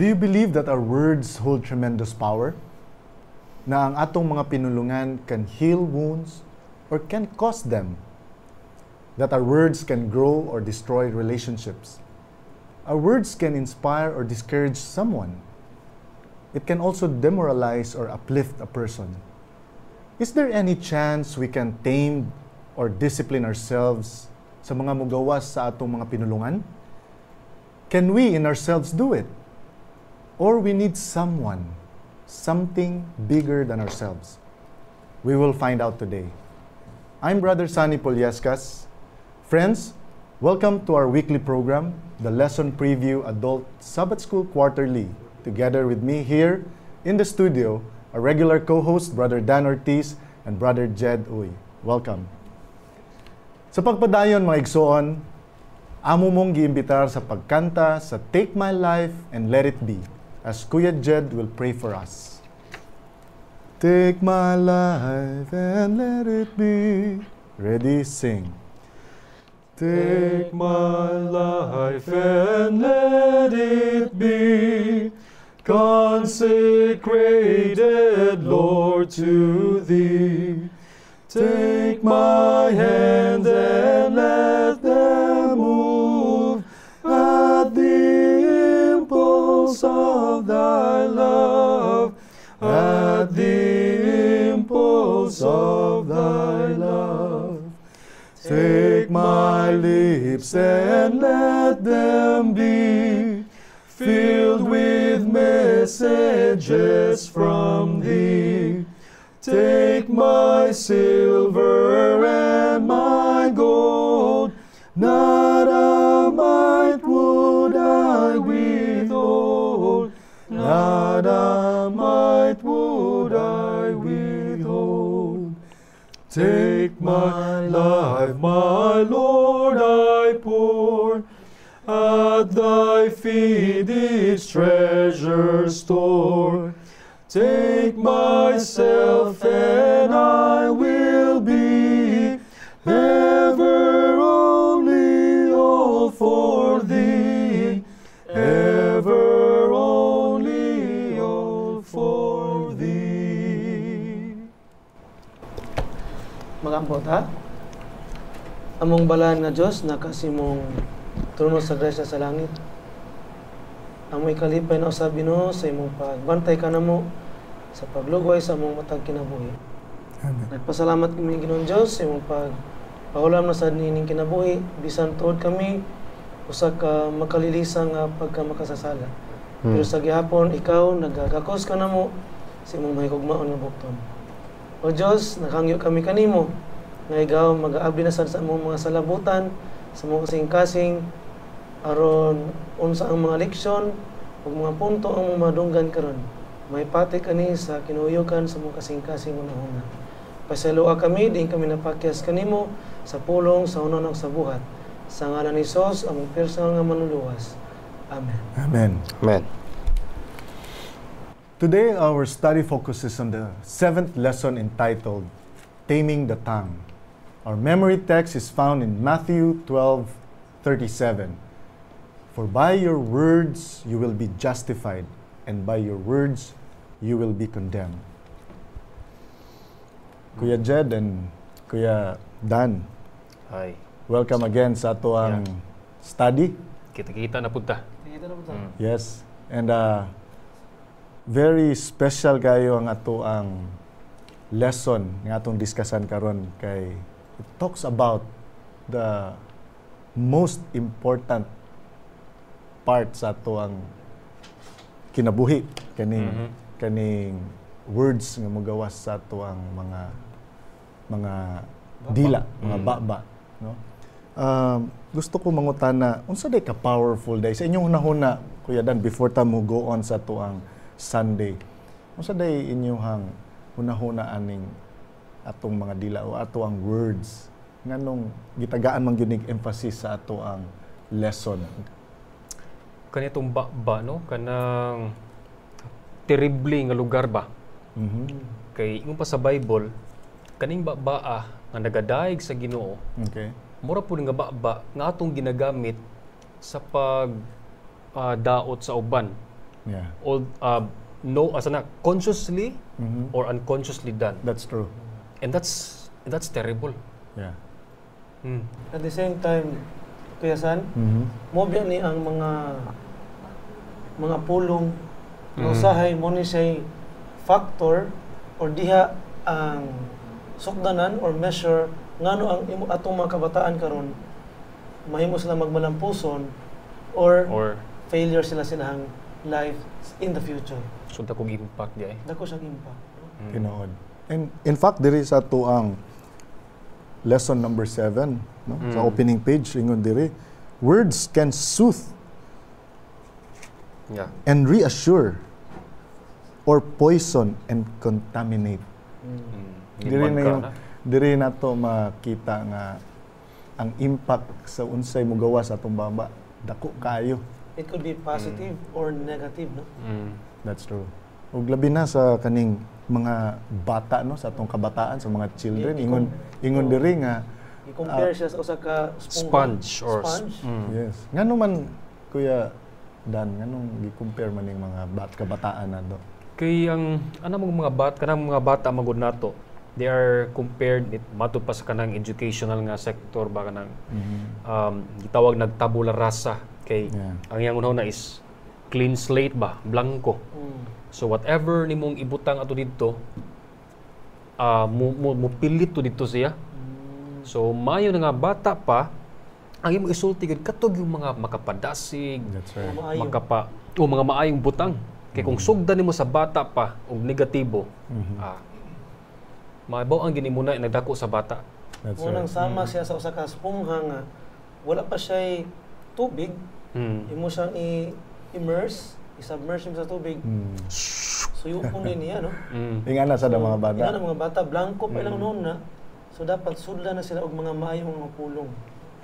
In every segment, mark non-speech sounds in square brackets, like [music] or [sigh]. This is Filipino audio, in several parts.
Do you believe that our words hold tremendous power? Na ang atong mga pinulungan can heal wounds or can cause them? That our words can grow or destroy relationships? Our words can inspire or discourage someone. It can also demoralize or uplift a person. Is there any chance we can tame or discipline ourselves sa mga mugawas sa atong mga pinulungan? Can we in ourselves do it? Or we need someone, something bigger than ourselves? We will find out today. I'm Brother Sunny Polyescas. Friends, welcome to our weekly program, the Lesson Preview Adult Sabbath School Quarterly. Together with me here in the studio, our regular co-host, Brother Dan Ortiz and Brother Jed Uy. Welcome. Sa pagpadayon mga igsoon, amo mong giimbitar sa pagkanta sa Take My Life and Let It Be as Kuya Jed will pray for us. Take my life and let it be. Ready, sing. Take my life and let it be consecrated, Lord, to Thee. Take my hands impulse of Thy love, at the impulse of Thy love. Take my lips and let them be filled with messages from Thee. Take my silver and my gold, not Take my life, my Lord, I pour at thy feet its treasure store. Take myself and I will be Magampot ha? Among balaan nga Diyos na kasimong trono sa grasya sa langit. Amoy kalipay na usab Ginoo sa imong pagbantay ka namo sa paglugway sa among matag kinabuhi. Amen. Nagpasalamat kami Ginoong Diyos sa imong pag pahulam na sa nining kinabuhi bisan tuod kami usa ka makalilisang pagka makasasala. Pero sa gihapon ikaw nagagakos ka namo sa imong mahigugmaon nga bukton. O Diyos, naghangyo kami kanimo nga ikaw mag-aabli na sa among mga salabutan, sa mga kasing-kasing, aron unsa ang mga leksyon ug mga punto ang mga madunggan karon. May pati kani sa kinuyokan sa mga kasing-kasing una-una. Pasalua kami, din kami napakyas kanimo sa pulong sa unang sa buhat. Sa ngalan ni Sos, ang personal nga manluluwas. Amen. Amen. Amen. Today, our study focuses on the seventh lesson entitled Taming the Tongue. Our memory text is found in Matthew 12 37. For by your words you will be justified, and by your words you will be condemned. Kuya Jed and Kuya Dan, Ay, welcome again sa ato ang study. kita-kita na punta. Kita na po Mm. Yes. And uh, very special kayo ang ato ang lesson nga atong diskusan karon kay it talks about the most important part sa ato ang kinabuhi kaning Mhm. kaning words nga mogawas sa ato ang mga mga dila, mga Mm. baba, no? Um, gusto ko mangutana, unsa day ka powerful day sa inyong hunahuna, Kuya Dan, before ta mo go on sa tuang Sunday. Unsa day inyong hunahuna aning atong mga dila o ato ang words nganong gitagaan man gyud emphasis sa ato ang lesson. Kanitong ba, no? Kanang terrible nga lugar ba? Mhm. Kay ingon pa sa Bible, kaning baa nga nagadayeg sa Ginoo, Okay. mura po nga baba nga atong ginagamit sa pag ah, daot sa uban. Yeah. All, uh, no, asa na, consciously Mhm. or unconsciously done. That's true. And that's that's terrible. Yeah. Mm. At the same time, Kuya San, Mhm. mo biya ni ang mga mga pulong Mhm. mm usahay mo ni say factor or diha ang sukdanan or measure ngano ang imo atong mga kabataan karon mahimo sila magmalampuson or, Or, failure sila silang life in the future. so kong impact di ay. Dako siyang impact. Mm. Tinuod. And in fact, diri sa tuang lesson number seven, no? sa Mm. opening page, ingon diri, words can soothe Yeah. and reassure or poison and contaminate. Mm. Diri na yung, diri na to makita nga ang impact sa unsay mo gawa sa atong baba dako kayo. It could be positive or negative, no? Mm. That's true. Ug labi na sa kaning mga bata no sa atong kabataan sa mga children I- ingon ingon oh. diri nga I-compare Ah. siya sa usa ka sponge. Sponge or sponge. Mm. yes ngano man kuya Dan nganong gi-compare man ning mga bat kabataan na do. Kay ang ano mga mga bata kanang mga bata magud nato they are compared it matud pa sa kanang educational nga sector ba kanang um, gitawag nagtabula rasa kay Yeah. ang iyang unahon na is clean slate ba blanco Mm. So whatever nimong ibutang ato didto ah mo, mo, mo pilit to dito siya Mm. so mayo na nga bata pa ang imong isulti gid katog yung mga makapadasig That's right. Maayo. makapa o mga maayong butang kay kung sugdan nimo sa bata pa og negatibo Mhm. ah mabaw ang gini muna nagdako sa bata That's Unang right. sama siya sa usa ka spongha nga wala pa siya tubig, mm. imo siyang i-immerse, i-submerge mo sa tubig. Mm. Suyupon din niya, no? Mm. Ingana sa mga bata. Ina mga bata, blanco pa ilang Mm. noon na. So dapat sudlan na sila og mga maayong mga pulong.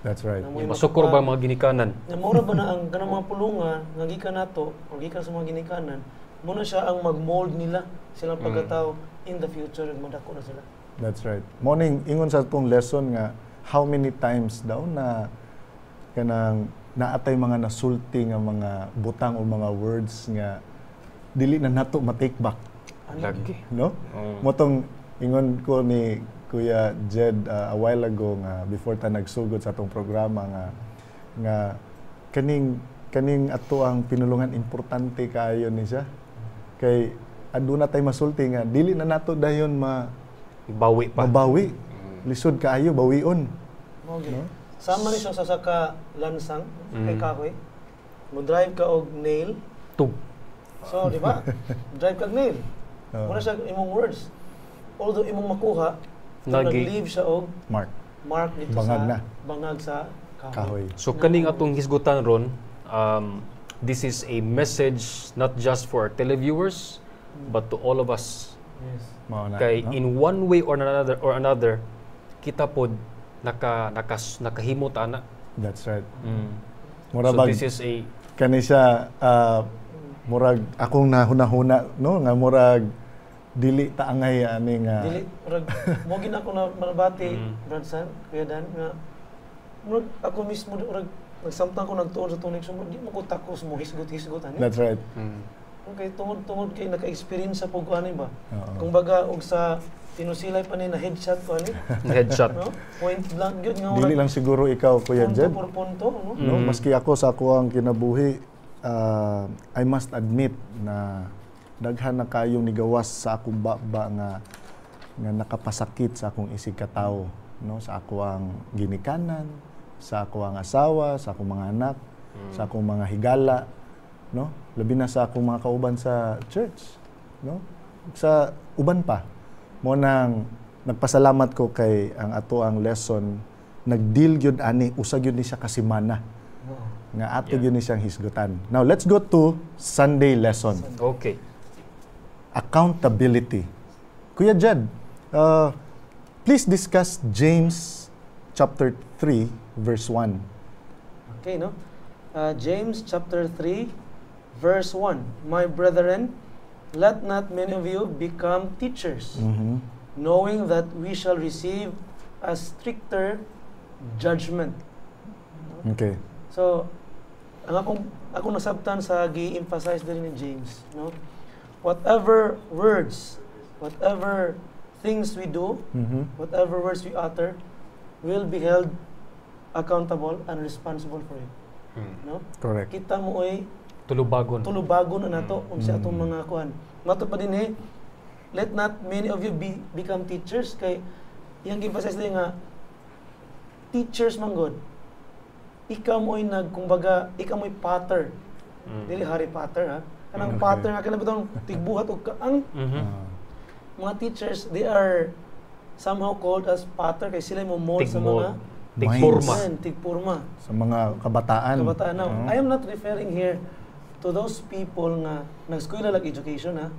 That's right. Mo'y masukor ba mga ginikanan Na mura ba na ang kanang mga pulunga nga gikan nato o gikan sa mga ginikanan, mo na siya ang mag-mold nila silang Mm. pagkatao in the future madako na sila. That's right. Morning, ingon sa tong lesson nga, how many times daw na kanang naatay mga nasulti nga mga butang o mga words nga dili na nato ma-take back, Ano? lagi no? Oh. Motong ingon ko ni Kuya Jed uh, a while ago nga before ta nagsugod sa atong programa nga nga kaning kaning ato ang pinulungan importante kaayo ni siya. Kay aduna tay masulti nga dili na nato dayon ma bawi pa mabawi. Lisod kaayo bawion. Mao gyud. Sama ni siya sa saka lansang kay Mm. kahoy. Mo drive ka og nail. tug So, di ba? [laughs] drive ka og nail. Oo. Muna siya imong words. Although imong makuha, Nagi- nag-leave siya og Mark mark dito Bangag sa na. bangag sa kahoy. kahoy. so kaning atong hisgutan ron um, this is a message not just for our televiewers but to all of us Yes. Mao na. kay no? in one way or another or another kita pod naka nakas nakahimo ta na That's right. mm. Mura so bag this is a kani siya ah, murag akong nahuna-huna no nga murag dili ta angay ani nga Dili murag mo gid ako na malabati, Mm. Brad San, Kuya Dan nga murag ako mismo murag nagsamtang ko nagtuon sa tunig so di mo ko takos mo hisgot-hisgot ani. That's right. mm. Okay, tungod-tungod kay naka-experience sa pug ani ba? Oo. Kung baga og sa tinusilay pa ni na headshot ko ani. [laughs] headshot no? Point blank gyud nga Dili lang siguro ikaw Kuya punto Jed. por punto, no? No, Mm. maski ako sa ako ang kinabuhi ah, I must admit na daghan na kayong nigawas sa akong baba nga nga nakapasakit sa akong isig katao no sa ako ang ginikanan sa ako ang asawa sa akong mga anak sa akong mga higala no labi na sa akong mga kauban sa church no sa uban pa mo nang nagpasalamat ko kay ang ato ang lesson nagdeal gyud ani usa gyud ni siya kasimana Oo. nga ato Yeah. gyud ni siyang hisgutan now let's go to Sunday lesson okay accountability Kuya Jed uh, please discuss James chapter 3 verse 1 Okay, no? Uh, James chapter 3, verse 1. My brethren, let not many of you become teachers, Mhm. knowing that we shall receive a stricter judgment. okay So, ang akong akong nasabtan sa gi-emphasize din ni James, no? Whatever words, whatever things we do, Mhm. whatever words we utter will be held accountable and responsible for it, Mm. no? Correct. Kita mo ay Tulubagon. tulubago na nato Mm. kung sa atong mga kuan. Mato pa din eh, let not many of you be, become teachers kay yang emphasize din nga teachers man god. Ikaw mo nag kumbaga, ikaw mo ay pattern. Mm. Dili Harry Potter ha. Kanang Okay. pattern nga kanang bitong tigbuhat og ka- ang Mhm. Ah, mga teachers they are somehow called as pattern kay sila mo mold sa mga Tigpurma. Tigpurma. sa mga kabataan. Kabataan. Now, Ah. I am not referring here to those people nga nag-eskwela lang education ha.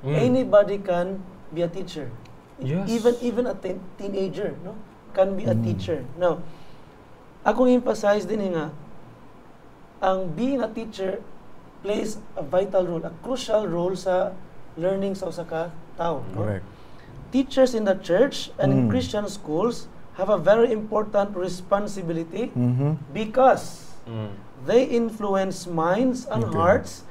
Mm. Anybody can be a teacher. Yes. Even even a teen- teenager, no? Can be a Mm. teacher. Now, akong emphasize din nga ang being a teacher plays a vital role, a crucial role sa learning sa usa ka tao, no? Correct. Teachers in the church and in Mm. Christian schools have a very important responsibility Mhm. because Mm. They influence minds and Okay. hearts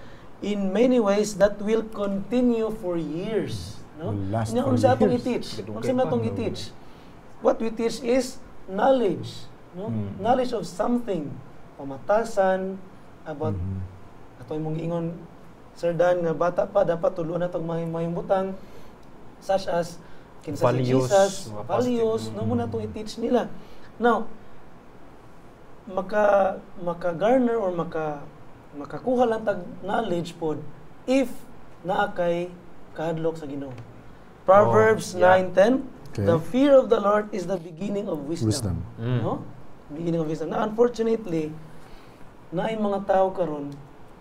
in many ways that will continue for years. No? Last Nya, for unsa atong years. i-teach? Unsa na pa, atong i-teach? What we teach is knowledge. No? Mm. Knowledge of something. Pamatasan about Mhm. ato imong ingon Sir Dan nga bata pa dapat tuluan natong may mahimutang such as kinsa si Jesus, values, no mo na itong i-teach nila. Now, maka maka-garner or maka makakuha lang tag knowledge pod if naa kay kahadlok sa Ginoo. Proverbs Oh, yeah. 9:10 Okay. The fear of the Lord is the beginning of wisdom. Wisdom. Mm. No? Beginning of wisdom. Na unfortunately, naay mga tao karon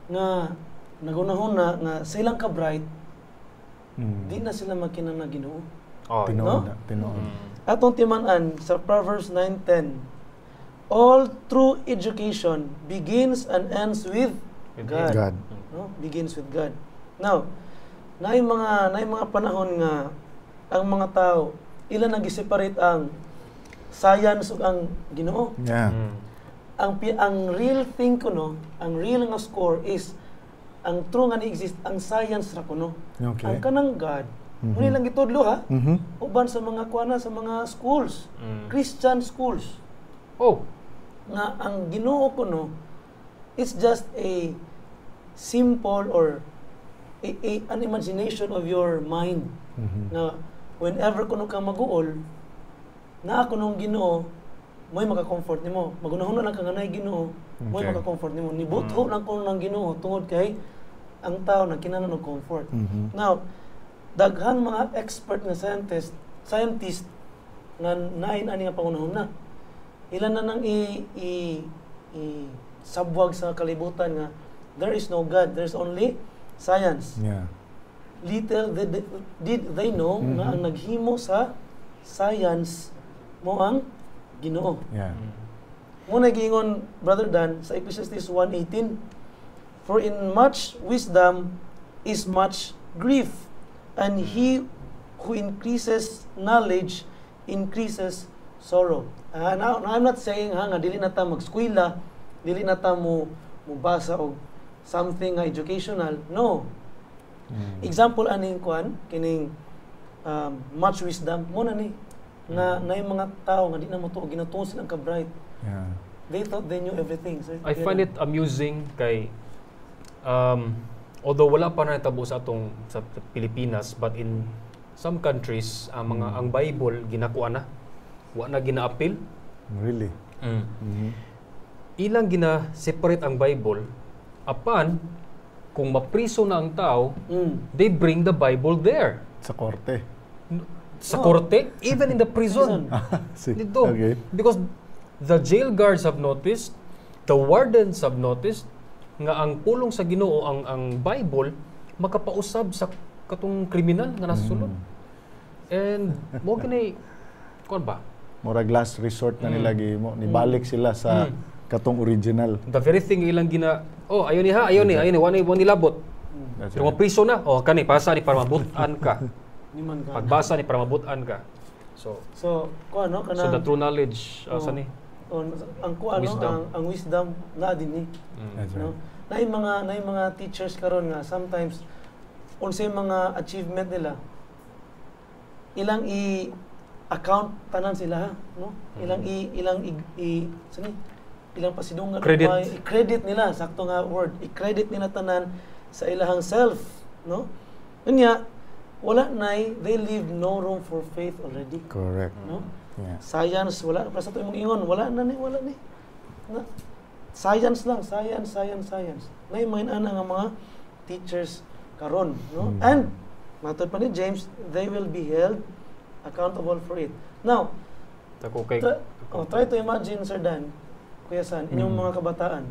nga nagunahon na nga silang ka bright, Mm. di na sila magkinang na Ginoo. Oh, no? na, tinood. Mm. Atong timan-an sa Proverbs 9:10, all true education begins and ends with With God. God. No? Begins with God. Now, naay mga naay mga panahon nga ang mga tao ila nag-separate ang science ug ang Ginoo. Yeah. Mm. Ang pi- ang real thing ko no, ang real nga score is ang true nga ni-exist ang science ra kuno. Okay. Ang kanang God. Mhm. Muna lang gitudlo ha. Mhm. Uban sa mga kuana sa mga schools, Mm. Christian schools Oh, nga ang Ginoo ko no it's just a simple or a, a- an imagination of your mind Mhm. na whenever kuno ka maguol na ako nung Ginoo mo'y maka-comfort nimo magunahon na lang ka nga nay Ginoo mo'y Okay. maka-comfort nimo nibutho Mm. lang ko ng Ginoo tungod kay ang tao nagkinahanglan og comfort Mhm. Now, daghang mga expert nga scientist, scientist nga nain ani nga pangunahon na. Ilan na nang i, i, i sabwag sa kalibutan nga there is no God, there's only science. Yeah. Little did, did they know Mhm. nga ang naghimo sa science mo ang Ginoo. Yeah. Mo nagingon brother Dan sa Ecclesiastes 1:18 For in much wisdom is much grief and he who increases knowledge increases sorrow. Ah, now, now, I'm not saying ha nga dili na ta magskwela, dili na ta mo mubasa og something nga educational. No. Mm. Example aning kuan kining um, much wisdom mo na ni nga na yung mga tao nga di na mo to ginatuon silang ka bright. Yeah. They thought they knew everything. Sir. I find it amusing kay um, although wala pa na natabo sa atong sa Pilipinas but in some countries ang mga Mm. ang Bible ginakuha na wa na gina-appeal Really. mm. Mhm. ilang gina-separate ang Bible apan kung mapriso na ang tao Mm. they bring the Bible there Sa korte. sa Oh. korte even in the [laughs] prison [laughs] Si- dito Okay. because the jail guards have noticed the wardens have noticed nga ang pulong sa Ginoo ang ang Bible makapausab sa katong kriminal nga nasa sulod Mm. and mo gini kon ba Murag last resort na Mm. nila gihimo. Nibalik sila sa Mm. katong original. the very thing ilang gina oh ayon ni ha ayon ni ayon ni wani wani labot That's pero right. priso na oh kani pasa ni para mabutan [laughs] ka Ni man ka. pagbasa ni para mabutan ka so So, ko ano so kana the true knowledge uh, Oh. sa ni on ang ko ano Wisdom. ang, ang wisdom na din ni Mm. That's no right. na yung mga na yung mga teachers karon nga sometimes unsay mga achievement nila ilang i account tanan sila no? Ilang i ilang i, i sini ilang pasidungan Credit. may i-credit nila sakto nga word. I-credit nila tanan sa ilahang self no? Unya wala nay they leave no room for faith already Correct. no? Yeah. science wala para sa imong ingon wala na ni wala ni na science lang science science science. Nay main ana nga mga teachers karon no? Mm. and matod pa ni James they will be held accountable for it now Ako kay tra- oh, try to imagine Sir Dan Kuya San inyong Mm. mga kabataan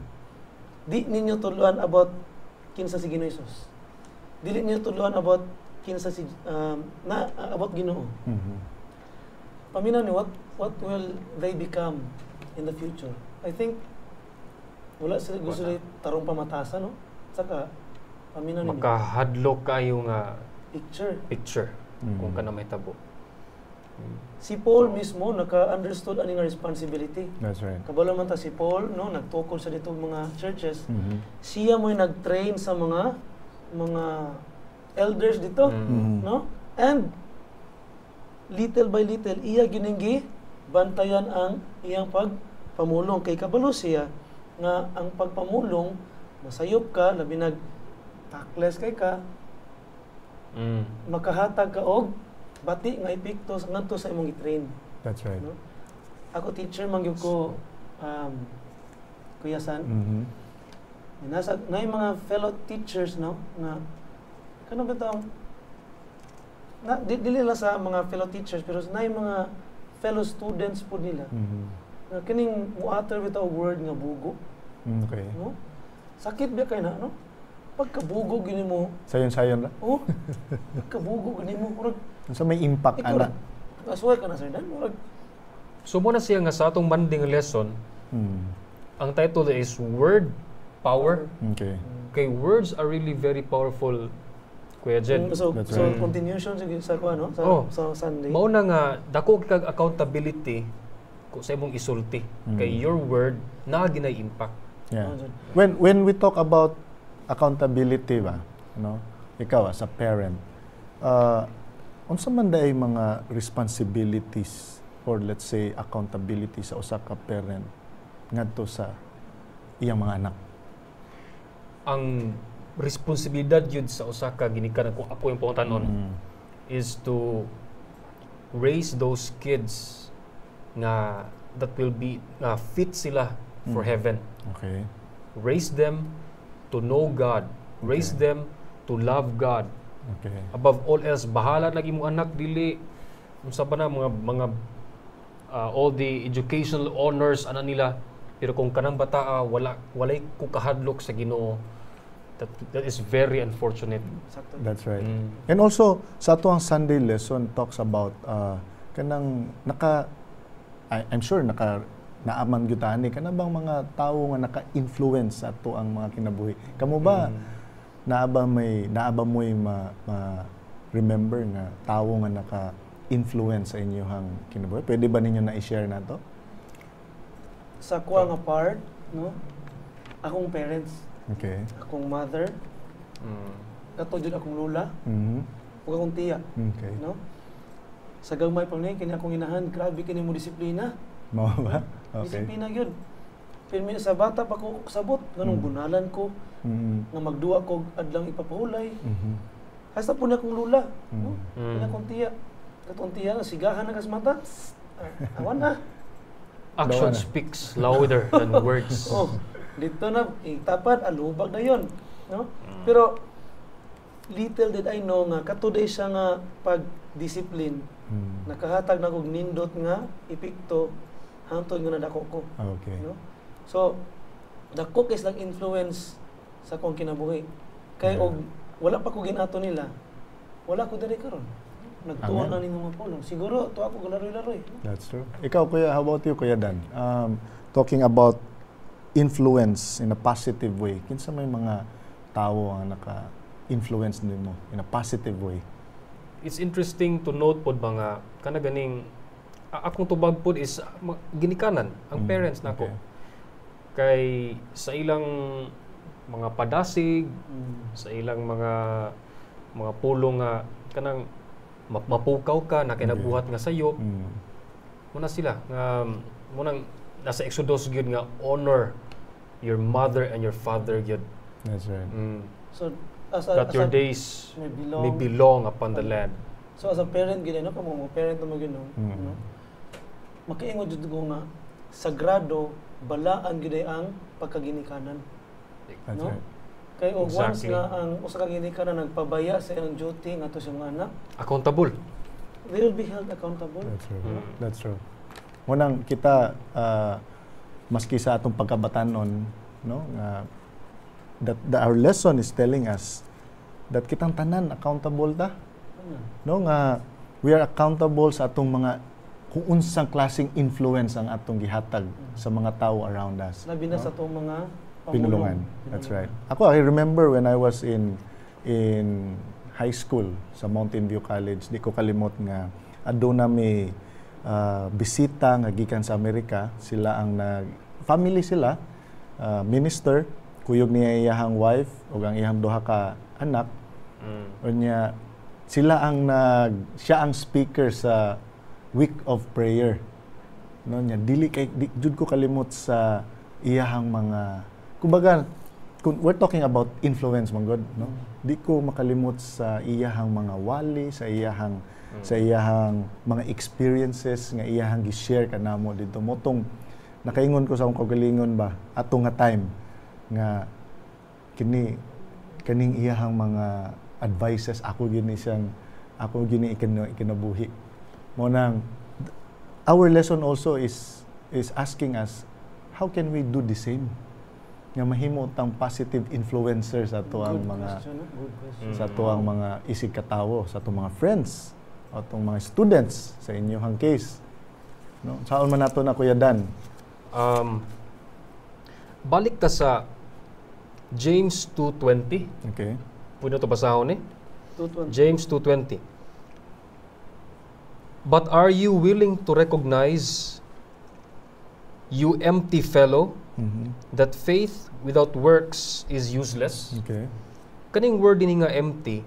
di ninyo tuluan about kinsa si Ginoy Jesus dili ninyo tuluan about kinsa si um, na about Ginoo Mhm. paminaw ni what what will they become in the future? I think wala sila gusto nila tarong pamatasan no. Saka paminaw ni makahadlok kayo nga picture. picture Mm. kung kana may tabo. Si Paul mismo naka-understood ani nga responsibility. That's right. Kabalo man ta si Paul no nagtukol sa ditong mga churches. Mhm. Siya mo'y nag-train sa mga mga elders dito, Mm. Mhm. no? And little by little iya gininggi bantayan ang iyang pagpamulong kay kabalo siya nga ang pagpamulong masayop ka labi nag takles kay ka Mm. makahatag ka og bati nga epekto ngadto sa imong i-train That's right. no ako teacher man gyud ko um Kuya San Mhm. nasa na yung mga fellow teachers no na kano ba tawag na di, dili lang sa mga fellow teachers pero na mga fellow students po nila Mhm. na kining muater bitaw word nga bugo Okay. no sakit ba kay na no pagkabugo gini mo Sayon-sayon ra. oh pagkabugo gini mo murag So may impact ikaw ana. ra asway ka na sir dan murag So mo na siya nga sa atong banding lesson, Mm. ang title is Word Power. Okay. Kay words are really very powerful. Kuya Jed. so That's so right. continuation sa sa kuha no sa, Oh. sa Sunday Mao na nga dako kag accountability ko sa imong isulti. Mm. Kay your word na ginay impact. Yeah. Jud. When when we talk about accountability ba, no? Ikaw as a parent, uh, unsa man day mga responsibilities or let's say accountability sa usa ka parent ngadto sa iyang mga anak. Ang responsibilidad yun sa usa ka ginikanan kung ako yung pangutanon Mm. is to raise those kids nga that will be nga fit sila for Mm. heaven. Okay. Raise them to know God. Raise Okay. them to love God. Okay. Above all else, bahala lagi mo anak dili unsa ba na mga mga uh, all the educational honors ana nila pero kung kanang bata ah, wala walay kukahadlok sa Ginoo that that is very unfortunate. That's right. Mm. And also sa ato ang Sunday lesson talks about uh, kanang naka I, I'm sure naka naaman gyud ani kana bang mga tawo nga naka-influence sa ato ang mga kinabuhi. Kamo ba Mm. Naa ba may naa ba mo'y ma, ma remember nga tawo nga naka-influence sa inyong kinabuhi? Pwede ba ninyo na i-share nato? sa kuha nga part no akong parents Okay. akong mother Mm. kato jud akong lula Mhm. ug akong tiya Okay. no sa gagmay pa ni kini akong inahan grabe kini mo disiplina Mao ba? Okay. disiplina gyud pero mi- sa bata pa ko sabot ganung Mm. bunalan ko Mhm. nga magduwa ko adlang ipapahulay Mhm. hasta po ni akong lula no Mm. Mm. kini akong tiya katong tiya nga sigahan na kas mata Ah, awan na [laughs] Action speaks louder than [laughs] words. oh dito na itapat alubag na yon no pero little did I know nga katuday siya nga pag discipline Mm. nakahatag na kog nindot nga epekto hangtod nga nadako ko Okay. no so dako kay lang influence sa akong kinabuhi kay Yeah. og wala pa ko ginato nila wala ko diri karon nagtuwa na ning mga pulong siguro to ako galaroy-laroy That's true. Ikaw, Kuya, how about you, Kuya Dan? Um, talking about influence in a positive way. Kinsa may mga tao ang naka-influence nimo in a positive way? It's interesting to note pod ba nga kana ganing a- akong tubag pod is ginikanan ang Mm, parents nako. okay. Kay sa ilang mga padasig, Mm. sa ilang mga mga pulong nga kanang ma- mapukaw ka na kinabuhat nga sayop Mm. muna sila nga munang nasa Exodus gyud nga honor your mother and your father gyud That's right. mm, So, as a, that as your a- days may belong, may belong upon the land So, as a parent, gina, no? Kamo mo, parent naman gino, Mm. no? Makaingon jud ko nga, sagrado, balaan gyud ay ang pagkaginikanan. That's No? right. Kay og once Exactly. nga ang usa ka ginikanan nagpabaya sa iyang duty ngadto sa mga anak, accountable they will be held accountable. That's true. Mm. That's true. Munang kita ah, maski sa atong pagkabatanon no nga that, that our lesson is telling us that kitang tanan accountable ta Ano? no nga we are accountable sa atong mga kung unsang klaseng influence ang atong gihatag sa mga tao around us. Labi na no? sa itong mga Pinulungan. pamulong. That's right. Ako, I remember when I was in in high school sa Mountain View College, di ko kalimot nga aduna may ah, bisita nga gikan sa Amerika. Sila ang nag family sila, ah, minister, kuyog niya iyahang wife ug ang iyang duha ka anak. mm. Unya sila ang nag siya ang speaker sa week of prayer. No nya dili kay di, jud ko kalimot sa iyahang mga kumbaga kung we're talking about influence man god no? Di ko makalimot sa iyahang mga wali sa iyahang sa iyahang mga experiences nga iyahang gi-share kanamo dito. Motong nakaingon ko sa akong kagalingon ba ato nga time nga kini kaning iyahang mga advices ako gini siyang ako gini ikin, ikinabuhi mo nang our lesson also is is asking us how can we do the same? Nga mahimo tang positive influencer sa ato ang Good mga sa ato ang mga isig katawo sa atong mga friends atong mga students sa inyong case. No? Saon man nato na kuya Dan? Um, balik ka sa James 2.20 okay. Pwede ito basahon eh? Tutuan. James 2.20 But are you willing to recognize, you empty fellow, mhm that faith without works is useless? okay Kaning word din nga empty,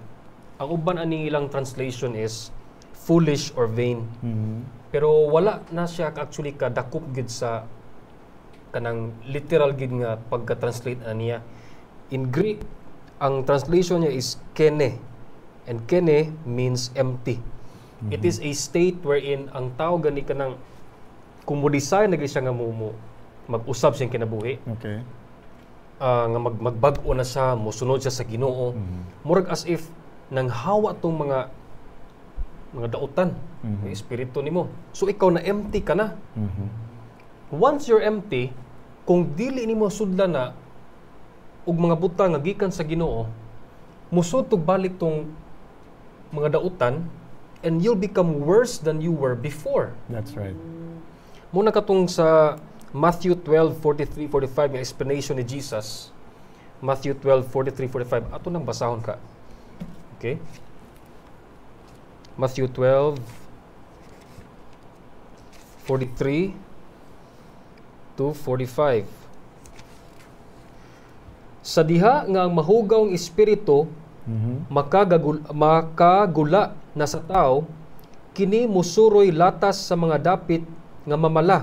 ang uban ani ilang translation is foolish or vain. mhm Pero wala na siya actually kadakop gid sa kanang literal gid nga pagka-translate niya. In Greek, ang translation niya is kene. And kene means empty. It is a state wherein ang tao gani kanang kung mo design na siya nga mo, mo mag-usab siyang kinabuhi, okay ah, nga mag magbag-o na siya, mosunod siya sa Ginoo. mhm Murag as if nang hawa tong mga mga dautan, Mhm. mm espiritu nimo. So ikaw na empty ka na. mhm Once you're empty, kung dili nimo sudlan na ug mga butang nga gikan sa Ginoo, musud balik tong mga dautan and you'll become worse than you were before. that's right Muna katong sa Matthew 12:43 45 yung explanation ni Jesus. Matthew 12:43 45 ato nang basahon ka. Okay? Matthew 12 43 to 45. Sa diha nga ang mahugawng espiritu mhm makagagul, makagula na sa tao, kini musuroy latas sa mga dapit nga mamala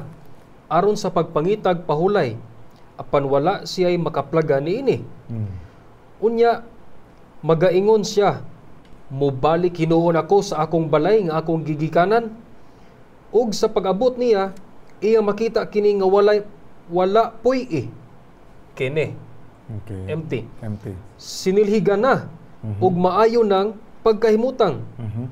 aron sa pagpangitag pahulay apan wala siya'y makaplaga niini. mhm Unya magaingon siya, mubalik hinuon ako sa akong balay nga akong gigikanan. Ug sa pag-abot niya, iya makita kini nga walay wala puy eh. Kene, okay empty. empty Sinilhigan na Mhm. ug maayo ng pagkahimutang. mhm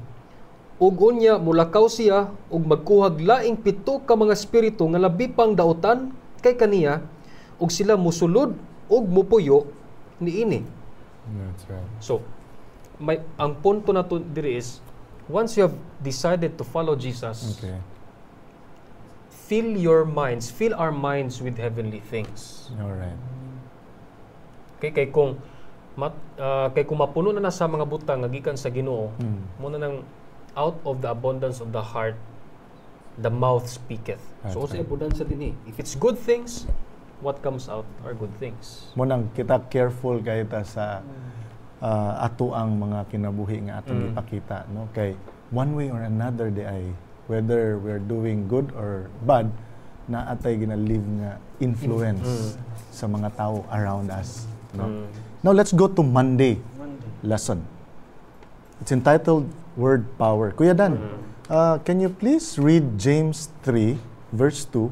Ug unya mulakaw siya ug magkuhag laing pito ka mga espiritu nga labi pang dautan kay kaniya ug sila musulod ug mupuyo niini. that's right So, may ang punto na to diri is once you have decided to follow Jesus, okay fill your minds, fill our minds with heavenly things. all right Okay, kay kung mat, ah, kay kung mapuno na na sa mga butang nga gikan sa Ginoo, mm muna nang out of the abundance of the heart the mouth speaketh. so usa ibudan sa dinhi. If it's good things, what comes out are good things. Mo nang kita careful kay ta sa ah, ato ang mga kinabuhi nga atong Mm. ipakita no kay one way or another di ay whether we're doing good or bad na atay gina-leave nga influence sa mga tao around us no Mm. Now let's go to Monday Monday. lesson it's entitled word power kuya Dan uh, can you please read James 3 verse 2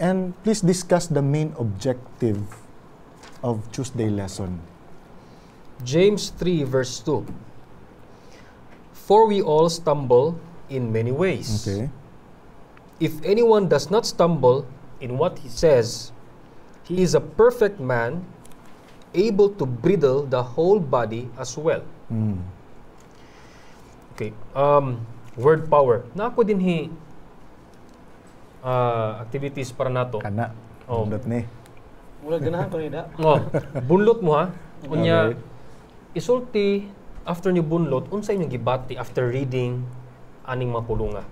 and please discuss the main objective of Tuesday lesson James 3 verse 2. For we all stumble in many ways. okay If anyone does not stumble in what he says, he is a perfect man, able to bridle the whole body as well. mm. Okay. Um, word power. Na ako din hi ah, activities para nato. kana Oh. Undot ni Mula ganahan ko ni da. Oh, bunlot mo ha. Unya Okay. isulti after ni bunlot unsa inyong gibati after reading aning mapulunga.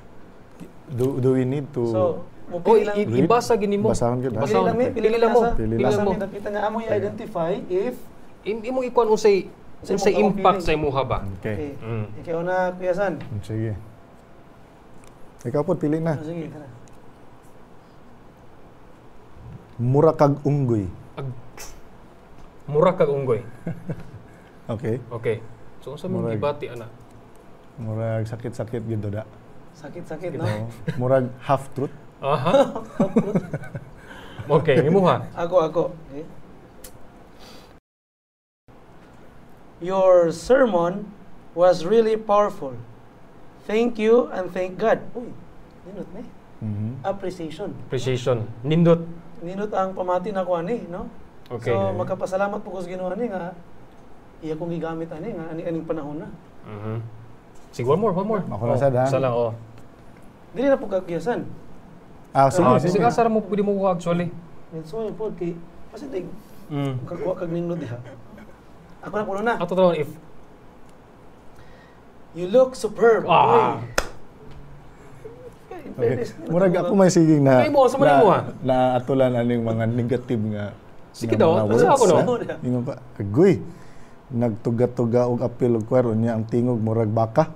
do, do we need to So, mo O Read? ibasa gini mo. Basahan gid? Pili lang mi, pili lang mo. Pili lang mo. nakita nga amo i-identify if Im imong ikuan unsay Sa unsay impact sa imuha ba? okay okay. Mm. Ikaw na Kuya San. sige ikaw po pili na Ah, sige, tara. mura kag unggoy Ag mura kag unggoy. [laughs] okay Okay. So unsa mong Murag. gibati ana? murag sakit-sakit gid da Sakit-sakit, no? no? murag half truth Aha. okay, imuha. Ako, ako. Okay. Your sermon was really powerful. Thank you and thank God. Uy, ninot na eh. Mhm. Appreciation. Appreciation. Nindot. Ninot ang pamati na ko ani, no? Okay. So, magkapasalamat po ko sa Ginoo ani nga iya kong gigamit ani nga ani aning panahon na. Mhm. Sige, one more, one more. Ako na sad, ha? Isa lang, oh. Dili na po kakiyasan. Ah sige Ah, sige sige, asara mo pwede mo kuha actually. And so, po kay kasi dig Mm. kakuha kag nindot diha. Ako na puno na. Ato tawon if You look superb. Ah. [laughs] Okay. murag ako may sige na mo, sa mo, ha? na atulan aning mga negative nga Sige daw, ako, no? Ingon pa agoy nagtuga-tuga og apil og kwaro niya ang tingog murag baka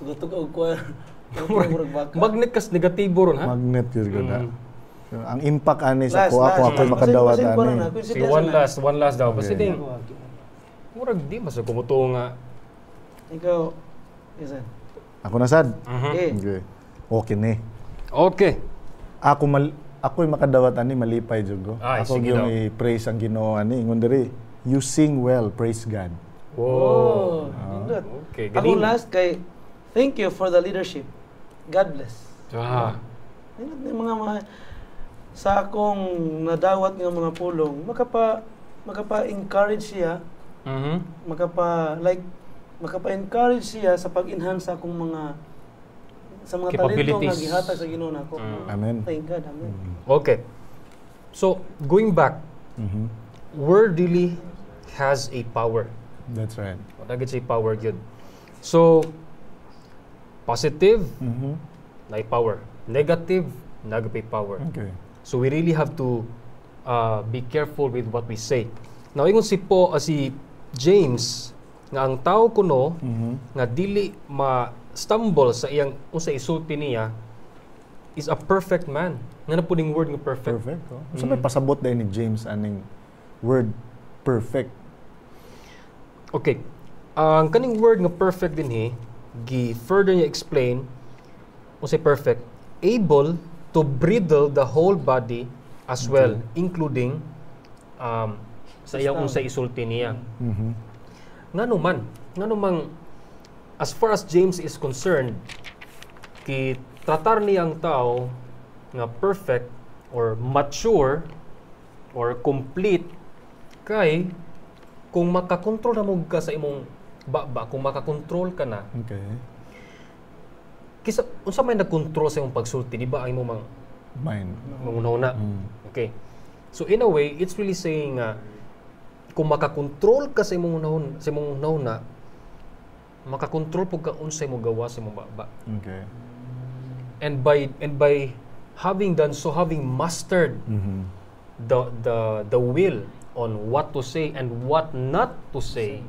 Tuga-tuga og kuha. [laughs] Magnet kas negatibo ron ha. magnet yun gud Mm. So, ang impact ani sa Last, ko ako ako makadawat ani na, coincidence one na. last, one last daw. Basta ding murag di mas kumutuo nga. Ikaw, Isan. ako na sad Mhm. Okay. okay okay ni Okay. ako mal ako'y makadawat ani malipay jud ko ako daw. i-praise ang Ginoo ani ingon diri you sing well praise God Oh, Ah. Okay, Ako galing. last kay, thank you for the leadership. God bless. Ah. Na yung mga mga sa akong nadawat ng mga pulong, makapa makapa-encourage siya, Mhm. makapa like makapa-encourage siya sa pag-enhance sa akong mga sa mga talento nga gihatag sa Ginoo nako. Mm. Amen. Thank God. Amen. Okay. So, going back, Mhm. word really has a power. that's right Nagit say power gyud. So, positive, Mhm. na power. Negative, nagpay power. okay So we really have to uh, be careful with what we say. Now ingon si po uh, si James nga ang tao kuno Mhm. nga dili ma stumble sa iyang unsa isulti niya is a perfect man. Nga na puning word nga perfect. perfect oh. so may pasabot din ni James aning word perfect Okay. Ang kaning word nga perfect din hi gi further niya explain unsay perfect able to bridle the whole body as well including um, sa iyang unsay isulti niya. Mhm. Ngano man, ngano mang as far as James is concerned, ki tratar niya ang tao nga perfect or mature or complete kay kung makakontrol na mo ka sa imong baba, kung makakontrol ka na, okay kisa unsa may nagkontrol sa imong pagsulti, di ba ang imong mga mine mga una. Mm. Okay. So in a way, it's really saying nga kung makakontrol ka sa imong unahon, sa imong unahon na makakontrol pug ka unsay mo gawa sa imong baba. okay And by and by having done so, having mastered Mhm. the the the will on what to say and what not to say,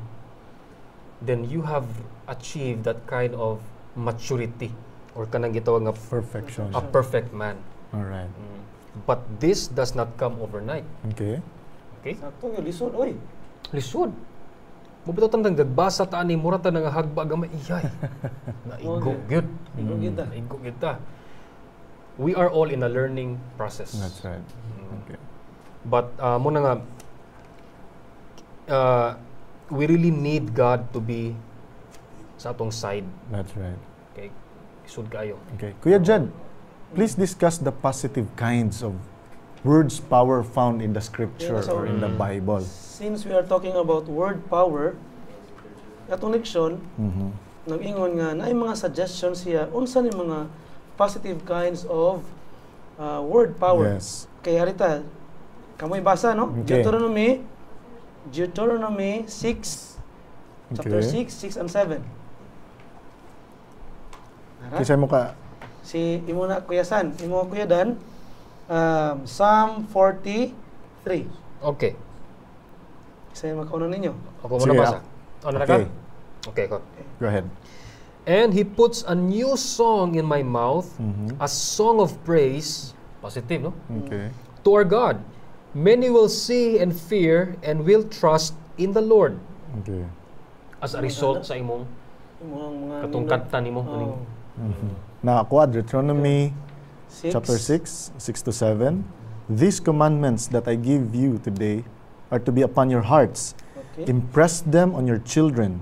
then you have achieved that kind of maturity or kanang gitawag nga Perfection. a perfect man. All right. Mm. But this does not come overnight. Okay. Okay? Sakto nga lisod oy. Lisod. Mabitaw tandang dagbasa ta ani mura ta nga hagba gamay iyay. [laughs] Naigo gyud. Igo kita. We are all in a learning process. That's right. Mm. Okay. But uh, muna nga uh, we really need God to be sa atong side. That's right. Okay? Isud kayo. Okay. Kuya Jed, please discuss the positive kinds of words power found in the scripture Yeah, so- or in the Mm. Bible. Since we are talking about word power, atong leksyon Mhm. nag-ingon nga na mga suggestions siya unsa ni mga positive kinds of uh, word power. Yes. Kay harita kamoy basa no? Okay. Deuteronomy Deuteronomy 6 chapter Okay. 6, 6 and 7. Ara? Kisay mo ka Si imo na Kuya San, imo Kuya Dan, um, Psalm 43. Okay. Isa yung makauna ninyo. Ako muna basa. Ano na ka? Okay. Okay, ko. Go ahead. And he puts a new song in my mouth, Mhm. a song of praise, positive, no? Okay. To our God. Many will see and fear and will trust in the Lord. Okay. As a result sa imong Imong mga katong kanta nimo. Oh. Mhm. Nakakuha, Deuteronomy Six. chapter 6, 6 to 7. These commandments that I give you today are to be upon your hearts. Okay. Impress them on your children.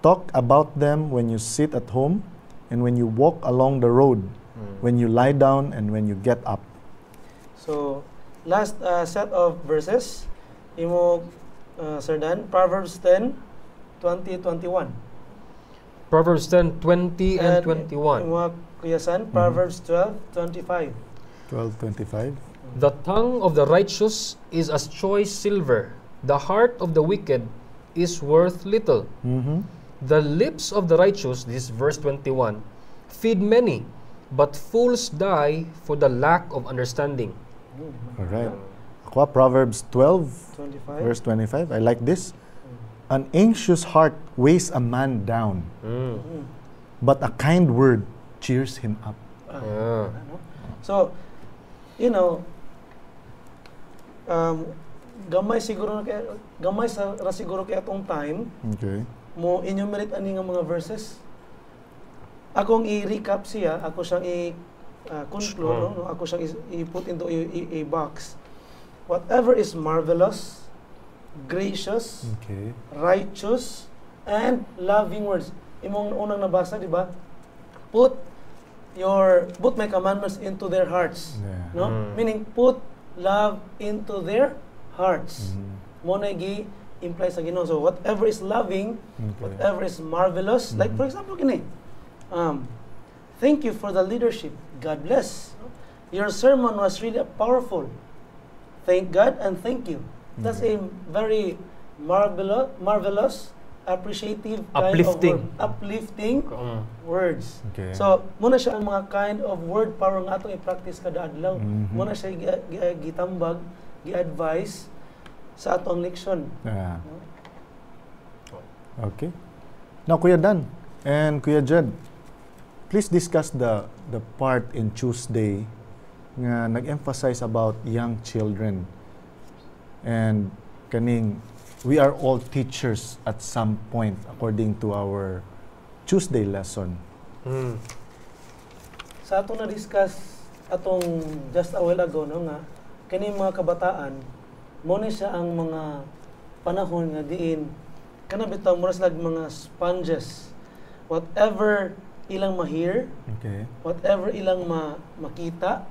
Talk about them when you sit at home and when you walk along the road, Mm. when you lie down and when you get up. So, last uh, set of verses, imo uh, Sir Dan, Proverbs 10, 20, 21. Proverbs 10, 20 and, 21. Imo Kuya San, Proverbs 12, 25. 1225. The tongue of the righteous is as choice silver. The heart of the wicked is worth little. Mm-hmm. The lips of the righteous, this is verse 21, feed many, but fools die for the lack of understanding. All right. Aqua, Proverbs 12, 25. verse 25. I like this. An anxious heart weighs a man down, Mm. But a kind word cheers him up. Ah. Ano? So, you know, um, gamay siguro na kay gamay sa ra siguro kay atong time Okay. mo enumerate ani nga mga verses. Akong i-recap siya, ako siyang i uh, conclude, Oh. no? no? ako siyang i-put into a, a- a box. Whatever is marvelous, gracious, Okay. righteous, and loving words. Imong unang nabasa, di ba? Put your put my commandments into their hearts. Yeah. No? Mm. Meaning put love into their hearts. Mhm. Mo na gi imply sa Ginoo. So whatever is loving, Okay. whatever is marvelous, like Mhm. for example kini. Um thank you for the leadership. God bless. Your sermon was really powerful. Thank God and thank you. That's a very marvelous, marvelous, appreciative kind Uplifting. of word. Uplifting Mm. words. Okay. So, muna siya ang mga kind of word power nga atong i-practice kada adlaw. Mhm. Muna siya gi- gi- gitambag, gi-advise sa atong leksyon. Yeah. Okay. Now, Kuya Dan and Kuya Jed, please discuss the the part in Tuesday nga nag-emphasize about young children and kaning we are all teachers at some point according to our Tuesday lesson. Mm. Sa atong na-discuss atong just a while ago no nga kani mga kabataan mo ni siya ang mga panahon nga diin kana bitaw mura sila mga sponges whatever ilang ma-hear Okay. whatever ilang ma makita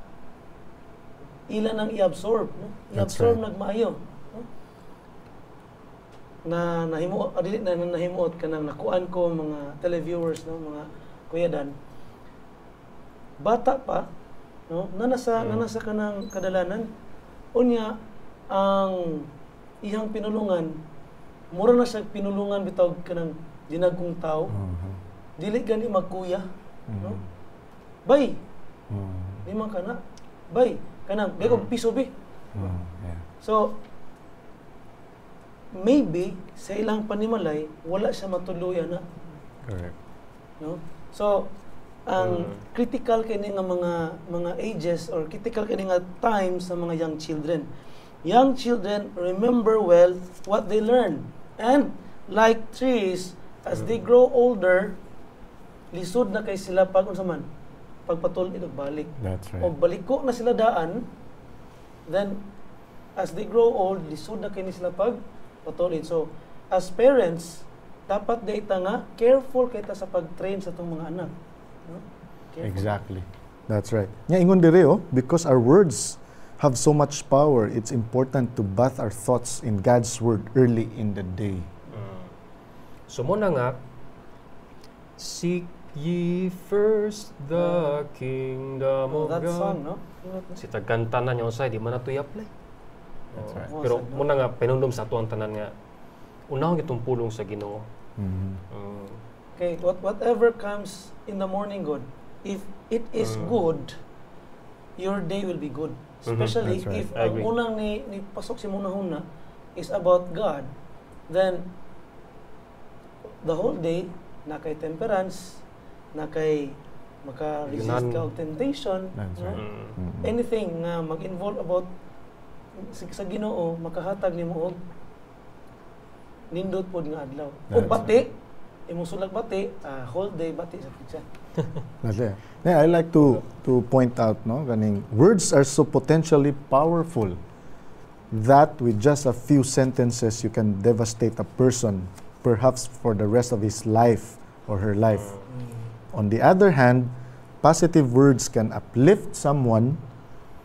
ilan ang i-absorb no? I-absorb right. nagmaayo no? na nahimo ah, na na nahimuot kanang nakuan ko mga televiewers no mga kuya dan bata pa no na nasa Mm. na nasa kanang kadalanan unya ang iyang pinulungan mura na siya pinulungan bitaw kanang dinagkong tao Mhm. Dili gani magkuya no Mhm. bay Mm. Lima ka na. Bay, kanang, mm. piso bi. Mm. Yeah. So, maybe sa ilang panimalay, wala siya matuluyan na. Correct. No? So, ang Mm. critical kini nga mga mga ages or critical kini nga times sa mga young children. Young children remember well what they learn. And like trees, as they grow older, lisod na kay sila pag unsa man pagpatul ito balik. That's O right. baliko na sila daan, then as they grow old, lisod na kini sila pag patuloy. So, as parents, dapat data nga careful kita sa pag-train sa itong mga anak. No? Careful. Exactly. That's right. Nya ingon dire oh, because our words have so much power, it's important to bath our thoughts in God's word early in the day. Mm. So muna nga, Seek ye first the kingdom Oh, of that God. song, no? Si tagkanta na niya usay, di man nato i-apply. That's right. Oh, Pero muna nga, pinundom sa ato ang tanan nga, unahon itong pulong sa ginoo. Mhm. Mm. Okay, what, whatever comes in the morning good, if it is Mm. good, your day will be good. Mhm, Especially that's right. if ang unang ni, ni pasok si Munahuna is about God, then the whole day, na kay temperance, na kay maka-resist ka og temptation, That's no? right. Mm. Mhm. anything nga mag-involve about sa, Ginoo makahatag nimo og nindot pod nga adlaw. O bati, imong sulag bati, ah, whole day bati sa pizza. [laughs] That's it. Yeah, I like to to point out, no, ganing words are so potentially powerful that with just a few sentences you can devastate a person, perhaps for the rest of his life or her life. On the other hand, positive words can uplift someone,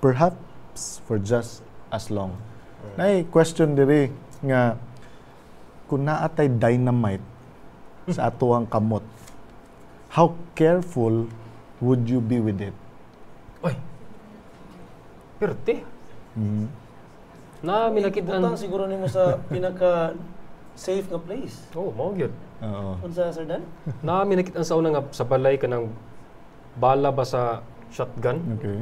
perhaps for just as long. Nay question diri nga kung naatay dynamite [laughs] sa atuang kamot, how careful would you be with it? Oy! Perte. Mhm. Na, minakitaan. Ibutang siguro nimo sa pinaka safe nga place. Oh, mao gyud. Oo. Unsa Sir Dan? [laughs] Na, minakitaan sa una nga sa balay ka ng bala ba sa shotgun. Okay.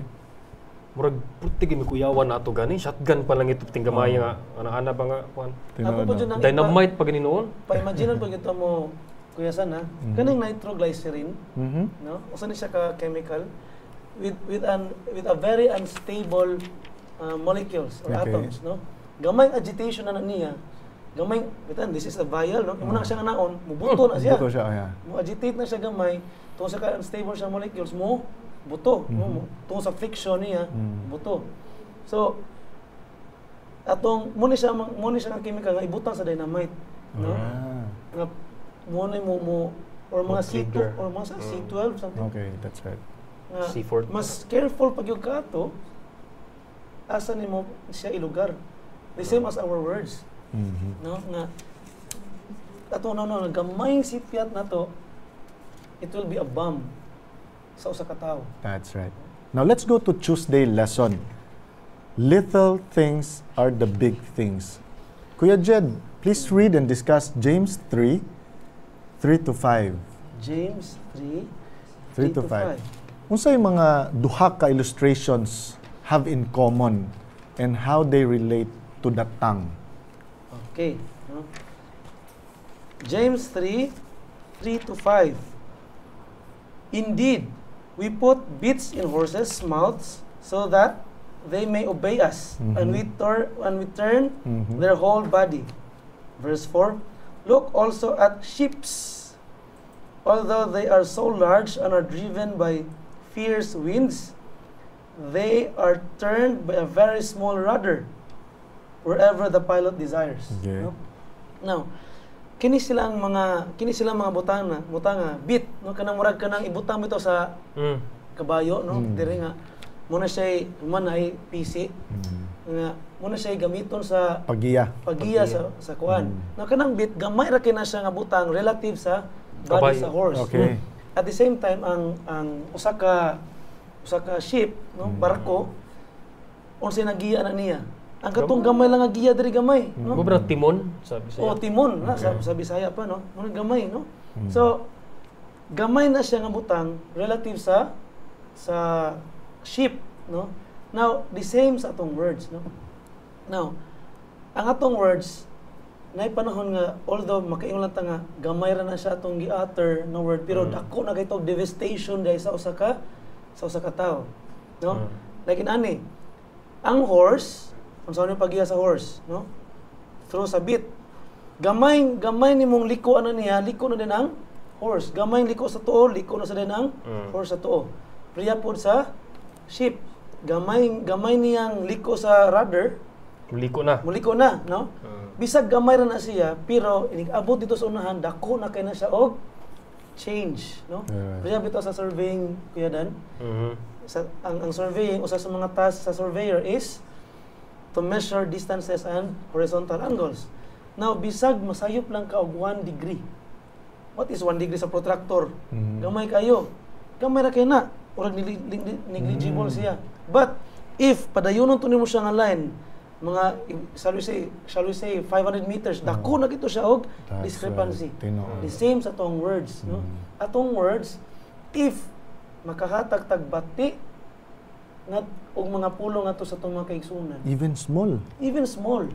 Murag puti gimi kuyawan na ato gani. Shotgun pa lang ito tinggamay Oo. nga. Ana-ana ba nga kuan. Ako po dyan ang Dynamite pa gani noon. Pa-imagine pag ito mo Kuya San ha, Mhm. kaning nitroglycerin, Mhm. no? Usa ni siya ka chemical with with an with a very unstable uh, molecules or Okay. atoms, no? Gamay agitation na na niya. Gamay, bitan, this is a vial, no? Imo na siya naon, mubuto na siya. Buto siya, yeah. Mo agitate na siya gamay, tungod sa unstable siya molecules mo, buto, no? Mhm. Mo- Tungod sa friction niya, Mm. buto. So atong mo ni siya mo ni siya nga chemical nga ibutang sa dynamite, no? Ah. nga mo ni mo mo or mga C2 Trigger. or mga sa Mm. C12 something Okay, that's right. nga C4. mas careful pag yung kato asa nimo siya ilugar the same as our words Mhm. no nga ato no no gamay sipyat na to it will be a bomb sa usa ka tawo That's right. Now let's go to Tuesday lesson. Little things are the big things. Kuya Jed, please read and discuss James 3, 3 to 5. James 3 3 to 5. Unsay mga duha ka illustrations have in common and how they relate to the tongue? Okay. No? James 3, 3 to 5. Indeed, we put bits in horses' mouths so that they may obey us, and we Mhm. turn and we turn Mhm. their whole body. Verse 4. Look also at ships. Although they are so large and are driven by fierce winds, they are turned by a very small rudder wherever the pilot desires. Okay. No? Now, kini silang mga kini silang mga butanga, butanga, bit, no kanang murag kanang ibutang mo ito sa Mm. kabayo, no? Mm. Diri nga muna siya manay PC Mhm. nga muna siya gamiton sa Pagiya. pagiya Pagiya. sa sa kuan. Mm. Na kanang bit gamay ra kay na siya nga butang relative sa body Kabayo. sa horse. Okay. At the same time ang ang usa ka usa ka ship, no, Mm. barko unsay nagiya na niya. Ang katong gamay lang nga giya diri gamay, no? Mo ng timon? Sabi O siya. timon na sa, Okay. sa Bisaya pa no. Muna gamay no. Mm. So gamay na siya nga butang relative sa sa sheep, no? Now, the same sa atong words, no? Now, ang atong words na panahon nga although makaingon lang ta nga gamay ra na siya atong gi-utter na word pero Mm. dako na kay tog devastation dahil sa usa ka sa usa ka tawo no Mm. like in ani ang horse unsa ni pagiya sa horse no through sa bit gamay gamay nimong liko ano niya liko na din ang horse gamay liko sa tuo liko na sa din ang Mm. horse sa tuo priya pod sa sheep gamay gamay niyang liko sa rudder Liko na. muliko na no Mm. bisag gamay ra na siya pero inig-abot dito sa unahan dako na kay na siya og change no Yeah. Priya bitaw sa surveying kuya Dan Mhm. sa, ang, ang surveying usa sa mga task sa surveyor is to measure distances and horizontal angles now bisag masayop lang ka og 1 degree what is 1 degree sa protractor Mhm. gamay kayo gamay ra kay na nili- negligible Mm. siya but if padayunon to nimo siya nga line mga shall we say shall we say 500 meters dako na gito siya og discrepancy right. The same sa atong words no Mm. atong words if makahatag tag bati nga og mga pulong ato sa atong mga kaigsunan. Even small. even small.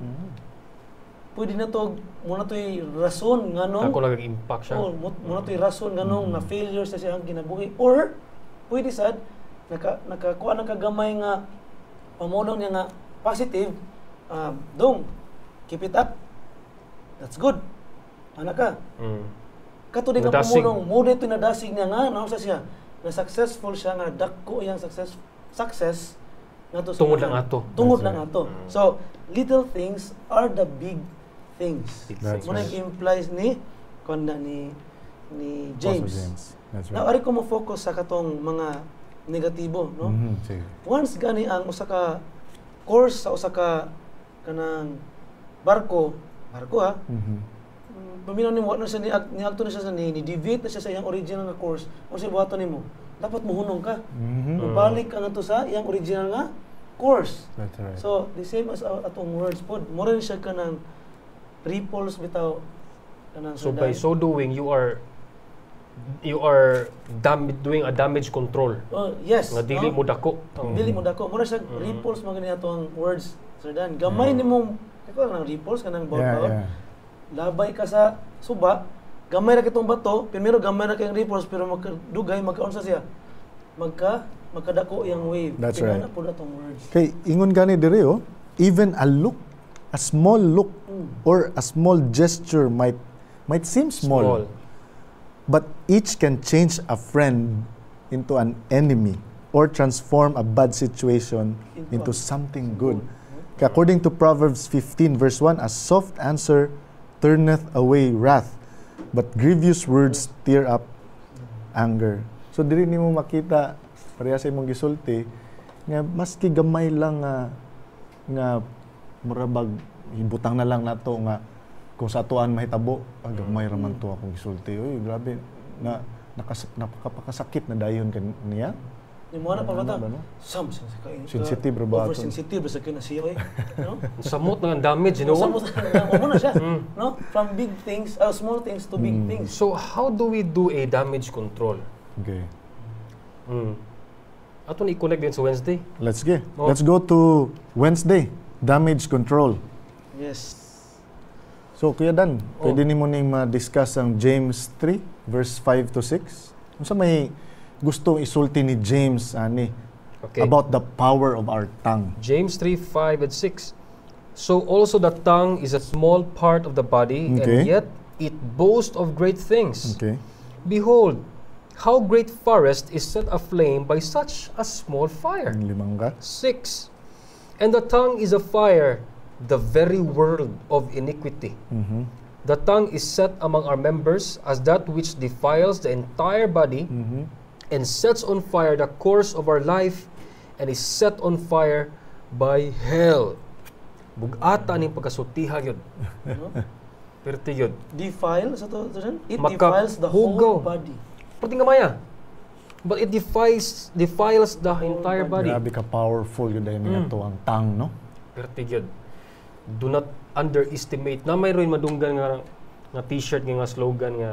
Pwede na to mo na to'y rason nganong Ako nag-impact siya. Oh, mo mo na to'y rason nganong na failure sa siyang kinabuhi or pwede sad naka nakakuha ng kagamay nga pamulong niya nga positive um, dong keep it up. That's good. Ana ka. Mm. kato din ang Nadasig. pamulong. Mo dito nadasig niya nga naon sa siya. Na successful siya nga dako iyang success success ngadto sa Tungod lang ato. tungod lang right. ato so little things are the big things mo right. na implies ni kanda ni ni James. James. That's right. ari ko mo focus sa katong mga negatibo, no? Mhm, sige. Once gani ang usa ka course sa usa ka kanang barko, barko ha. Mhm. mm, Paminaw nimo na siya ni niagto na siya sa ni, ni deviate na siya sa iyang original nga course. Unsa buhaton nimo? Dapat mohunong ka. Mhm. Mabalik ka nga to sa iyang original nga course. That's right. So, the same as our atong words pod, mo rin siya kanang ripples bitaw kanang So by so doing, you are you are dam doing a damage control. Oh, yes. Nga dili no? mo dako. ang- Dili mo dako. Mura siya Mm. ripples mga ganito ang words. Sir Dan, gamay Mm. nimo ikaw lang ripples kanang bout yeah, yeah. Labay ka sa suba, gamay ra kitong bato, primero gamay ra kayong ripples pero magdugay magkaon sa siya. Magka magkadako iyang wave. That's Kinahanglan right. po atong words. Kay ingon gani diri oh, even a look, a small look Mm. or a small gesture might might seem small, but each can change a friend into an enemy or transform a bad situation into something good. Kaya According to Proverbs 15 verse 1, a soft answer turneth away wrath, but grievous words stir up anger. So diri nimo makita pareha sa imong gisulti nga maski gamay lang nga nga murabag hibutang na lang nato nga kung sa atuan mahitabo ah, gamay ra man to akong gisulti oy grabe na nakas, napakapakasakit na dayon kan Yung mga na pa bata. Ano ba, no? Some sensitive. Sensitive ba ato? Oversensitive sa kina siya. No? [laughs] Samot ang damage, you know? Sa mo mo na siya. Mm. No? From big things, uh, small things to big Mm. things. So how do we do a damage control? okay Mm. Ato ni i-connect din sa Wednesday. let's go Oh. let's go to Wednesday damage control Yes. so kuya Dan Oh. pwede nimo ning ma-discuss ang James 3 verse 5 to 6 unsa may gustong isulti ni James ani Okay. about the power of our tongue James 3, 5 and 6. So also the tongue is a small part of the body, Okay. and yet it boasts of great things. okay Behold, how great forest is set aflame by such a small fire. ang limang ka 6. And the tongue is a fire, the very world of iniquity. mhm The tongue is set among our members as that which defiles the entire body mhm and sets on fire the course of our life and is set on fire by hell. Bugata ning pagkasultiha yun. No? Perti yun. Defile sa to? It Maka- defiles the hugaw. whole body. Perti nga maya. But it defies, defiles the entire body. grabe ka powerful yun dahil Mm. to ang tongue no Perti yun. Do not underestimate. Na mayroon madunggan nga nga t-shirt nga, nga slogan nga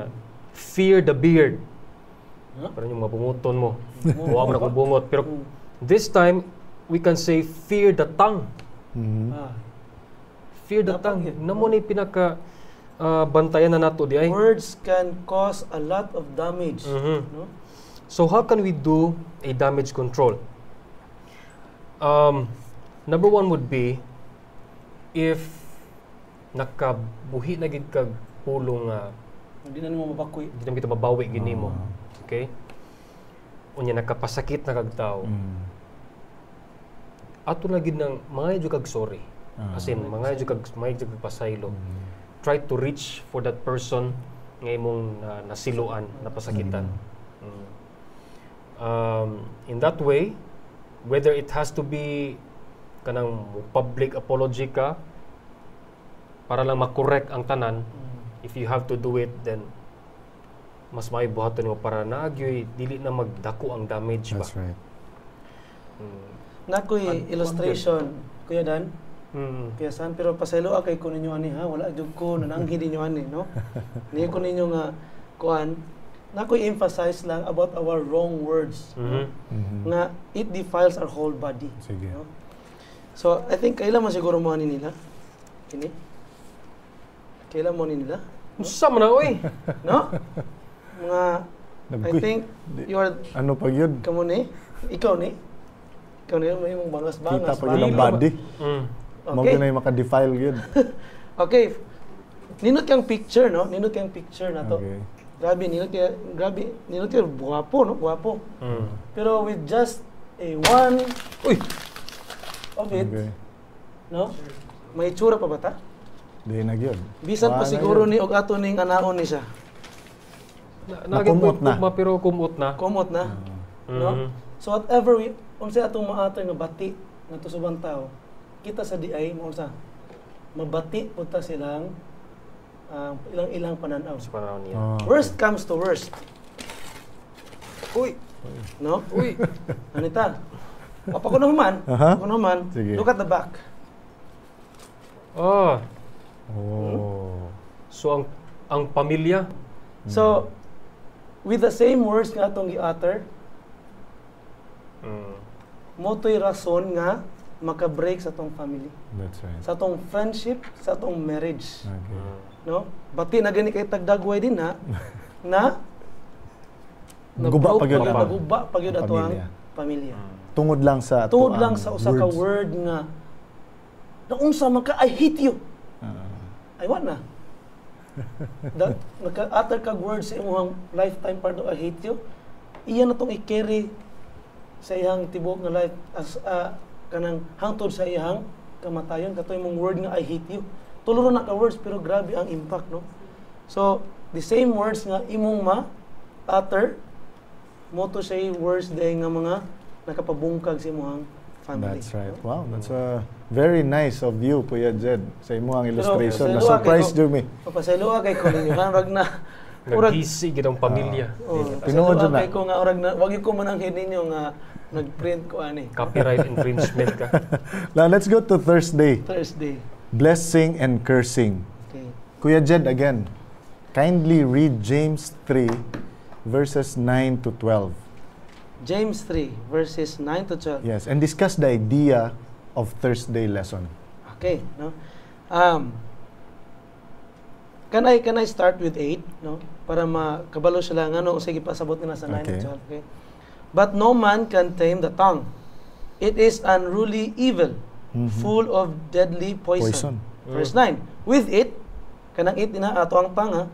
Fear the beard. Huh? Parang yung mabunguton mo. Huwag mo na kung bungot. Pero this time, we can say fear the tongue. Mhm. Ah. Fear the Dapat tongue. yun. Namo ni pinaka ah, bantayan na nato di ay. Words can cause a lot of damage. Mhm. No? So how can we do a damage control? Um, number one would be if nakabuhi na gid kag pulong nga Hindi na mo mabakoy. di na kita mabawi gini mo. Okay? Unya nakapasakit na kag tao. Mm. Ato na gid nang mga kag sorry. Ah. As in, mga jud kag mga jud kag pasaylo. Try to reach for that person nga imong na, nasiluan, napasakitan. Mm. Um, in that way, whether it has to be kanang public apology ka para lang makorek ang tanan, if you have to do it, then mas may buhaton mo para naagyoy dili na magdako ang damage ba. That's right. Mm. Nakoy Ad- illustration, Kuya Dan. Mm. Kaya saan pero pasaylo kay ko ninyo ani ha wala jud ko nananghi ninyo ani no. [laughs] Ni ko ninyo nga kuan nakoy emphasize lang about our wrong words. Mhm. Mhm. Nga it defiles our whole body. Sige. No? So I think kailan man siguro mo ani nila. Kini. Kailan mo ni nila? Unsa man na oy? No? [laughs] Mga I Nagkuy. think you are Ano pag yun? kamo ni ikaw ni ikaw ni may mong bangas-bangas. Kita pag yun ang body. Mm. Okay. na yung makadefile yun. [laughs] Okay. Ninot kang picture, no? Ninot kang picture na to. Okay. Grabe, ninot kaya, grabe, ninot kaya, guwapo, no? Guwapo. Mm. Pero with just a one Uy, of it, Okay. no? May itsura pa ba ta? Di na yun. Bisan pa siguro ni og ato ning anaon ni siya. Na, na. na. pero kumot na. Komot na. Mhm. No? So whatever we unsa atong maater nga bati nga tusubang tao, kita sa DI mo unsa mabati punta silang ah, ilang-ilang pananaw. Sa panahon niya. Ah. Worst comes to worst. Uy, No? uy. [laughs] Anita. Apa ko naman. Aha. Ako naman. Sige. Look at the back. Ah, Oh. so ang ang pamilya So, with the same words nga atong gi-utter, mm. mo to'y rason nga maka-break sa atong family. That's right. Sa atong friendship, sa atong marriage. Okay. Mm. No? Bati na gani kay tagdagway din ha, [laughs] na Guba na-broke pag yun naguba pag yun ato ang pamilya. pamilya. Tungod lang sa Tungod lang ang sa usa ka word nga na unsa man ka I hate you. Ah. I want na. That naka-utter kag words sa imong lifetime part of I hate you. Iyan na tong i-carry sa iyang tibok nga life as ah, kanang hangtod sa iyang kamatayon katoy mong word nga I hate you. Tulo na ka words pero grabe ang impact no. So the same words nga imong ma utter mo to say words day nga mga nakapabungkag sa imong family. That's right. no? Wow, that's a very nice of you, Kuya Jed, sa imo ang illustration. Na-surprise kay Jumi. Papasayloa kay ko ninyo kan rag na urag [laughs] Naghisi gid ang pamilya. Oh, Tinuod Tinuod na. kay ko nga orag na wag ko man ang ninyo nga nag-print ko ani Copyright [laughs] infringement ka. [laughs] Now, let's go to Thursday. Thursday. Blessing and cursing. Okay. Kuya Jed, again, kindly read James 3, verses 9 to 12. James 3 verses 9 to 12. Yes, and discuss the idea of Thursday lesson. Okay, no. Um Can I can I start with 8, no? Para makabalo sila nga no sige pasabot nila sa 9 Okay. to 12, okay? But no man can tame the tongue. It is unruly evil, Mhm. full of deadly poison. Poison. Verse 9. With it, kanang it na ato ang tanga,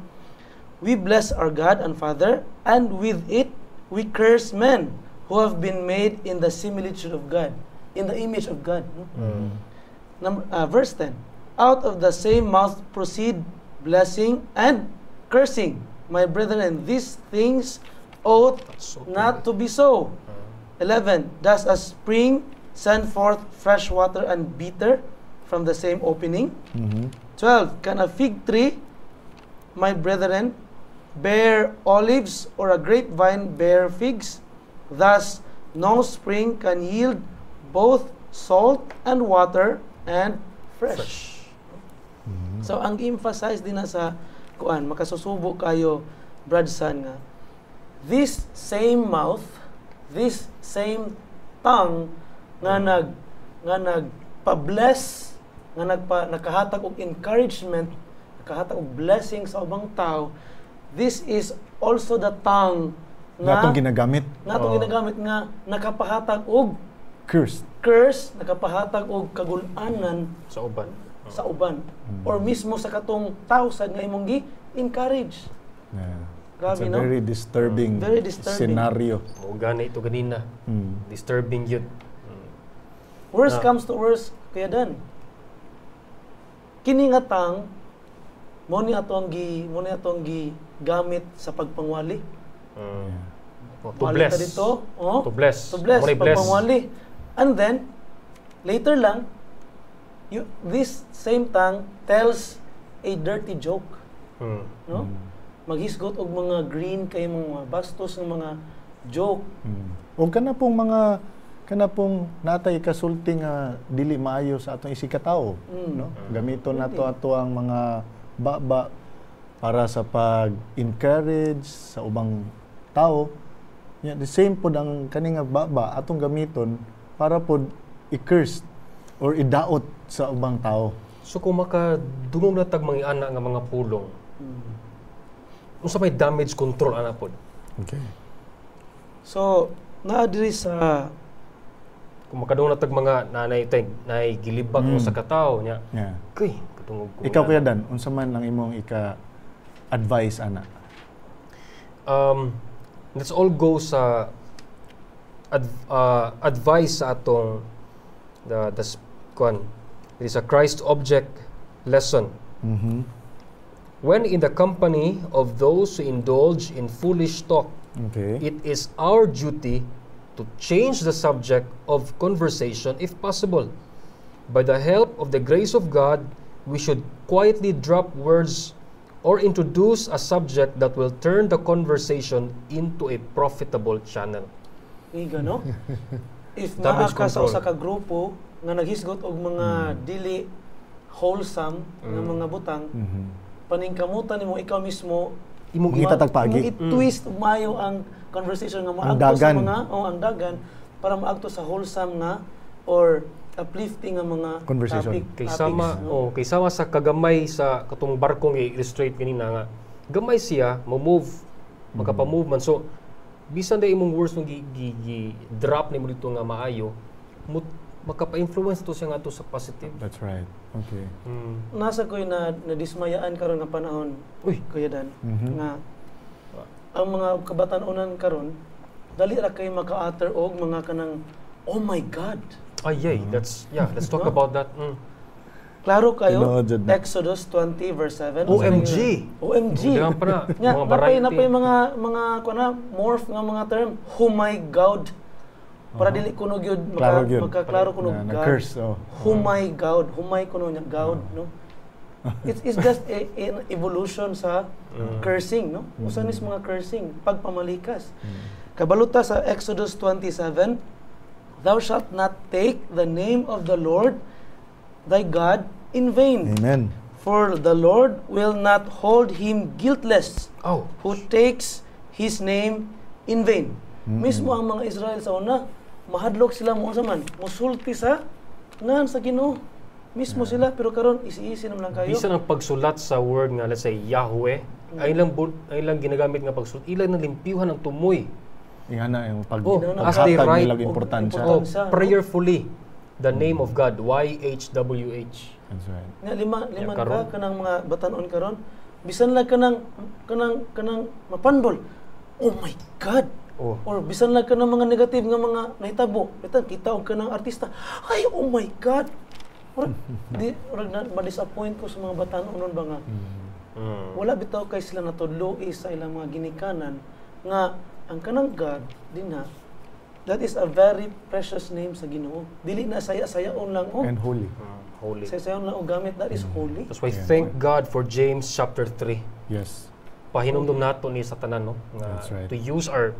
we bless our God and Father, and with it we curse men who have been made in the similitude of God, in the image of God. no? Number, uh, verse 10. Out of the same mouth proceed blessing and cursing. My brethren, and these things ought So not to be so. 11. Does a spring send forth fresh water and bitter from the same opening? Mhm. 12. Can a fig tree, my brethren, bear olives or a grapevine bear figs? Thus, no spring can yield both salt and water and fresh. Mhm. So, ang emphasize din na sa kuan, makasusubo kayo, Brad San nga, this same mouth, this same tongue nga nag nga nagpa-bless nga nagpa nakahatag og encouragement, nakahatag og blessing sa ubang tao. This is also the tongue Na nga itong ginagamit, nga itong Oh. ginagamit nga nakapahatag og cursed. curse, nakapahatag og kagul-anan Sa uban. sa uban or mismo sa katong tao sad nga imong gi-encourage. Yeah. Grabe, It's a no? very disturbing, Very disturbing. scenario. Mo gana ito ganina. Mm. Disturbing yun. Worst Ah. comes to worst, kaya dan. Kini nga tang mo ni ato ang gi mo ni ato ang gi gamit sa pagpangwali. Mm. Oh, to bless. dito, oh. To bless. To bless. pagpangwali. And then later lang you, this same tongue tells a dirty joke, Mm. no? Maghisgot og mga green kay mga bastos ng mga joke. Mm. O kana pong mga kana pong natay kasulti nga dili maayo sa atong isikatawo, Mm. no? Gamiton nato ato ang mga baba para sa pag-encourage sa ubang tao. Yeah, the same pod ang kani nga baba atong gamiton para pod i-curse or idaot sa ubang tao. So kung makadungog na tag mga ana nga mga pulong, Mm. unsa may damage control ana pod? Okay. So, naa diri sa Kung makadungog na tag mga nanay tag nay gilibak mo Mm. sa katawo nya. Yeah. Kay, katungog ko. Ikaw kuya Dan, unsa man lang imong ika advice ana? Um, let's all go sa uh, advice sa atong the the kwan. It is a Christ object lesson. Mhm. When in the company of those who indulge in foolish talk, Okay. it is our duty to change the subject of conversation if possible. By the help of the grace of God, we should quietly drop words or introduce a subject that will turn the conversation into a profitable channel. Iga, no? [laughs] If naa ka sa usa ka grupo nga naghisgot og mga dili wholesome nga Mm. mga butang, Mhm. paningkamutan nimo ikaw mismo Imong Mangita tag pagi. Imong i-twist ug maayo ang conversation nga Ang maagto sa mga oh, ang dagan para maagto sa wholesome nga or uplifting nga mga Conversation. topic, kay topics, sama no? oh, kay sama sa kagamay sa katong barkong i-illustrate kanina nga gamay siya mo move magapa-move man so bisan day imong words mo gi, gi, gi drop nimo dito nga maayo mo makapa-influence to siya nga to sa positive That's right. Okay. mm. nasa ko'y na nadismayaan karon nga panahon uy Kuya Dan Mhm. nga ang mga kabatan-unan karon dali ra kay maka-utter og mga kanang oh my god ay yay that's yeah let's talk about that mm. Klaro kayo. Exodus 20 verse 7 OMG OMG Diyan pa na Nga, mga napay, napay mga mga kuana morph nga mga term. My God. Para dili kuno gyud Klaro maka makaklaro kuno God. na-curse, oh. Oh my God. Humay kuno niya God, no? It's, it's just a, an evolution sa Mm. cursing, no? Usa nis mga cursing, pagpamalikas. Kabaluta sa Exodus 27, Thou shalt not take the name of the Lord thy God in vain. Amen. For the Lord will not hold him guiltless oh who takes his name in vain. Mm-mm. Mismo ang mga Israel sa una, mahadlok sila mo sa man, musulti sa ngan sa Ginoo. Mismo sila pero karon isi-isi naman lang kayo. bisan ang pagsulat sa word nga let's say Yahweh ay lang bud- ay lang ginagamit nga pagsulat ilang nang limpiuhan ang tumoy Ingana yung pag Oh, as they paghatag write, nilang oh, importansya. oh, prayerfully the name of God Y H W H That's right. Nga lima Yeah, karon. ka kanang mga batanon karon. Bisan lang kanang kanang kanang mapandol. Oh my God. oh Or bisan lang ka ng mga negative nga mga nahitabo. Bitan kita og kanang artista. Ay, oh my God. Or, [laughs] di, or na, ma-disappoint ko sa mga batanon nun ba nga. mm. Wala bitaw kay sila natudloi sa ilang mga ginikanan nga ang kanang God dinha that is a very precious name sa Ginoo. Dili na saya-sayaon lang oh. And holy. Mm, holy Saya-sayaon lang og gamit that is holy. that's why Yeah. thank God for James chapter 3 Yes. pahinumdum nato ni sa tanan no nga That's right. to use our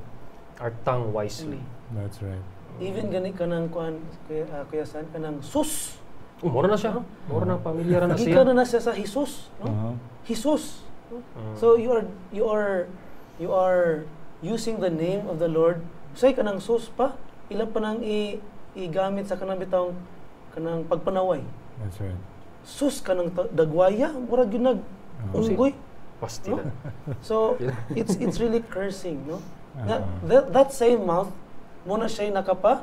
our tongue wisely That's right. Even gani kanang kuan kuya, uh, kuya San kanang sus. oh mura na siya mura na pamilyar na Gikan siya na na siya sa Jesus, no? Uh-huh. Jesus. Mm. So you are you are you are using the name of the Lord say kanang sus pa ila pa nang i igamit sa kanang bitawng kanang pagpanaway That's right. sus kanang ta- dagwaya murag yun nag unggoy Pastila. so [laughs] it's it's really cursing no Na- Ah. that, that same mouth muna siya nakapa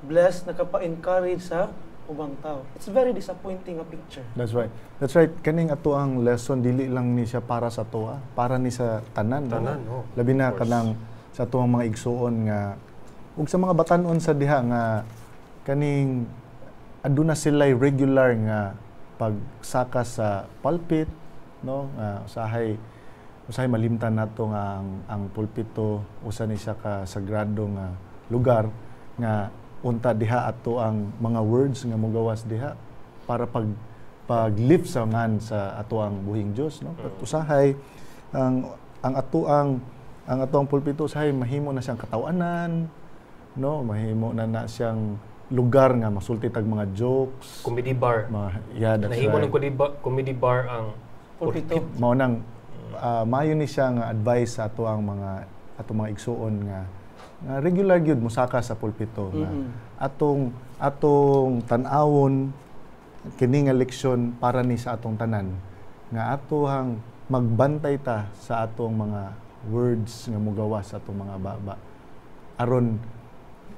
bless nakapa encourage sa ubang tao it's very disappointing a picture That's right. That's right. Kaning ato ang lesson dili lang ni siya para sa toa, para ni sa tanan. no? Tanan, oh. Labi na Of course. kanang sa tuang mga igsuon nga ug sa mga batan-on sa diha nga kaning aduna sila regular nga pagsaka sa pulpit no? Nga usahay usahay malimtan nato nga ang, ang pulpito usa ni siya ka sagrado nga lugar nga unta diha ato ang mga words nga mogawas diha para pag pag-lift sa ngan sa ato ang buhing Dios no? At usahay ang ang ato ang ang ato ang pulpito usahay mahimo na siyang katawanan no? Mahimo na na siyang lugar nga masulti tag mga jokes. Comedy bar. mga yeah that's Nahimo right. ng comedy bar, comedy bar ang pulpito. Mao nang ah, maayo ni siya nga advice sa ato ang mga ato mga igsuon nga nga regular gyud musaka sa pulpito nga Mhm. atong atong tan-awon kini nga leksyon para ni sa atong tanan. Nga atohang magbantay ta sa atong mga words nga mogawas sa atong mga baba. Aron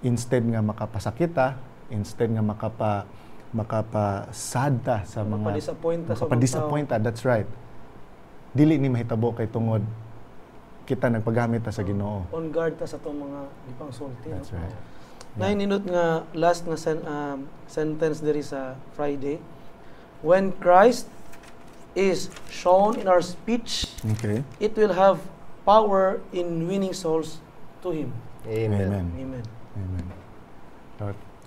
instead nga makapasakit ta instead nga makapa makapasad ta sa mga Makapa-disappoint ta sa makapa-disappoint ta that's right. Dili ni mahitabo kay tungod kita nagpagamit ta sa Ginoo. On guard ta sa itong mga ipang sulti no? that's right. Nine ninot nga last nga sen, um, sentence diri sa Friday. When Christ is shown in our speech, okay. it will have power in winning souls to Him. Amen. amen Amen. Amen.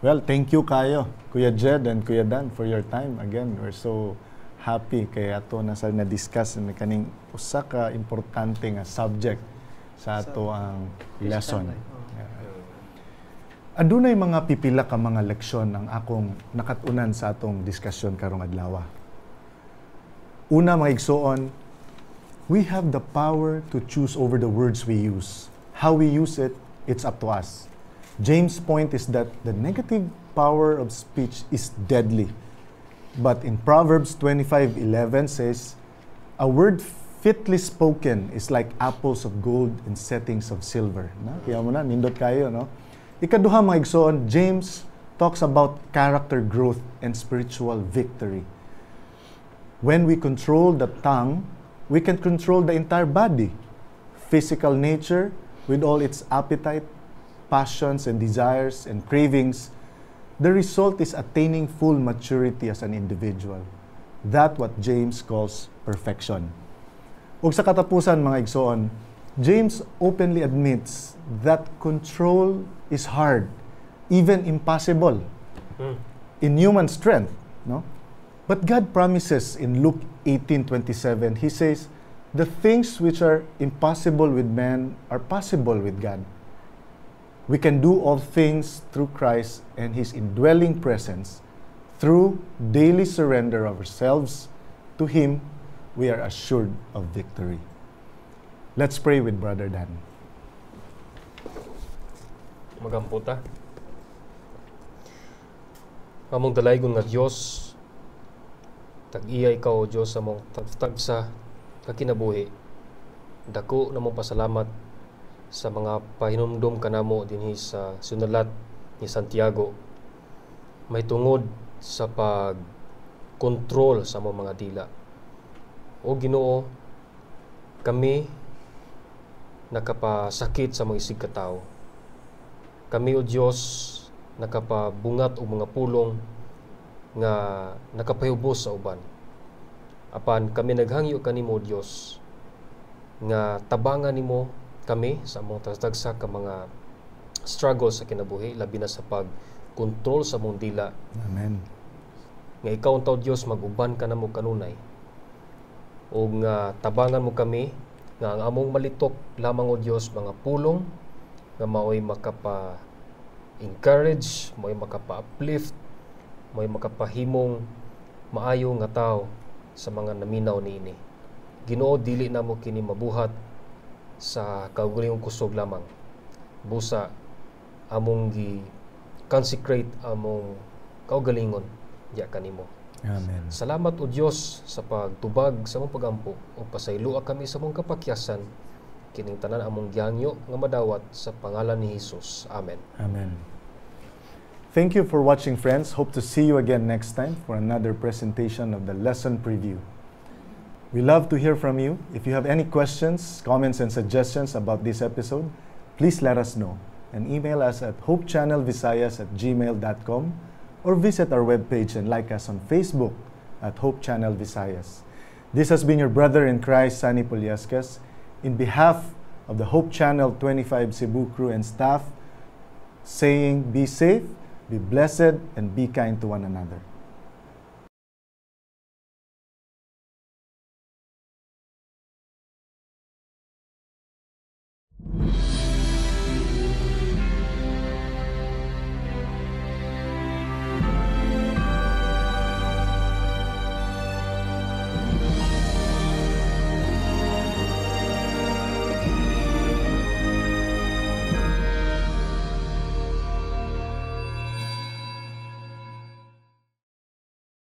Well, thank you kayo, Kuya Jed and Kuya Dan for your time. Again, we're so happy kay ato na sa na-discuss na kaning usa ka importante nga subject sa ato ang lesson. Oh. Yeah. Adunay mga pipila ka mga leksyon ang akong nakatunan sa atong diskusyon karong adlaw. Una mga igsoon, we have the power to choose over the words we use. How we use it, it's up to us. James' point is that the negative power of speech is deadly. But in Proverbs 25:11 says, "A word fitly spoken is like apples of gold in settings of silver." Na, kaya mo na nindot kayo, no? Ikaduha mga igsoon, James talks about character growth and spiritual victory. When we control the tongue, we can control the entire body. Physical nature, with all its appetite, passions, and desires and cravings, the result is attaining full maturity as an individual. That what James calls perfection. Ug sa katapusan mga igsoon, James openly admits that control is hard, even impossible Mm. in human strength, no? But God promises in Luke 18:27, he says, "The things which are impossible with man are possible with God." We can do all things through Christ and his indwelling presence. Through daily surrender of ourselves to him, we are assured of victory. Let's pray with Brother Dan. Magamputa. Among dalaygon nga Dios tag-iya ikaw o Dios sa mong tagsa ka kinabuhi. Dako namong pasalamat sa mga pahinumdum kanamo dinhi sa sunalat ni Santiago. May tungod sa pag kontrol sa among mga dila. O Ginoo, kami nakapasakit sa mga isig katao. Kami o Dios nakapabungat og mga pulong nga nakapahubos sa uban. Apan kami naghangyo kanimo Dios nga tabangan nimo kami sa among tagsa ka mga struggles sa kinabuhi labi na sa pag kontrol sa among dila Amen. nga ikaw taw Dios maguban ka namo kanunay o nga tabangan mo kami nga ang among malitok lamang o Dios mga pulong nga maoy makapa encourage maoy makapa uplift maoy makapahimong maayo nga tao sa mga naminaw niini Ginoo dili namo kini mabuhat sa kaugalingong kusog lamang. Busa among gi consecrate among kaugalingon diya kanimo. Amen. Salamat o Dios sa pagtubag sa among pagampo o pasayloa kami sa among kapakyasan kining tanan among gihangyo nga madawat sa pangalan ni Hesus. Amen. Amen. Thank you for watching, friends. Hope to see you again next time for another presentation of the lesson preview. We love to hear from you. If you have any questions, comments, and suggestions about this episode, please let us know and email us at hopechannelvisayas at gmail.com or visit our webpage and like us on Facebook at Hope Channel Visayas. This has been your brother in Christ, Sunny Poliascas. In behalf of the Hope Channel 25 Cebu crew and staff, saying, Be safe, be blessed, and be kind to one another.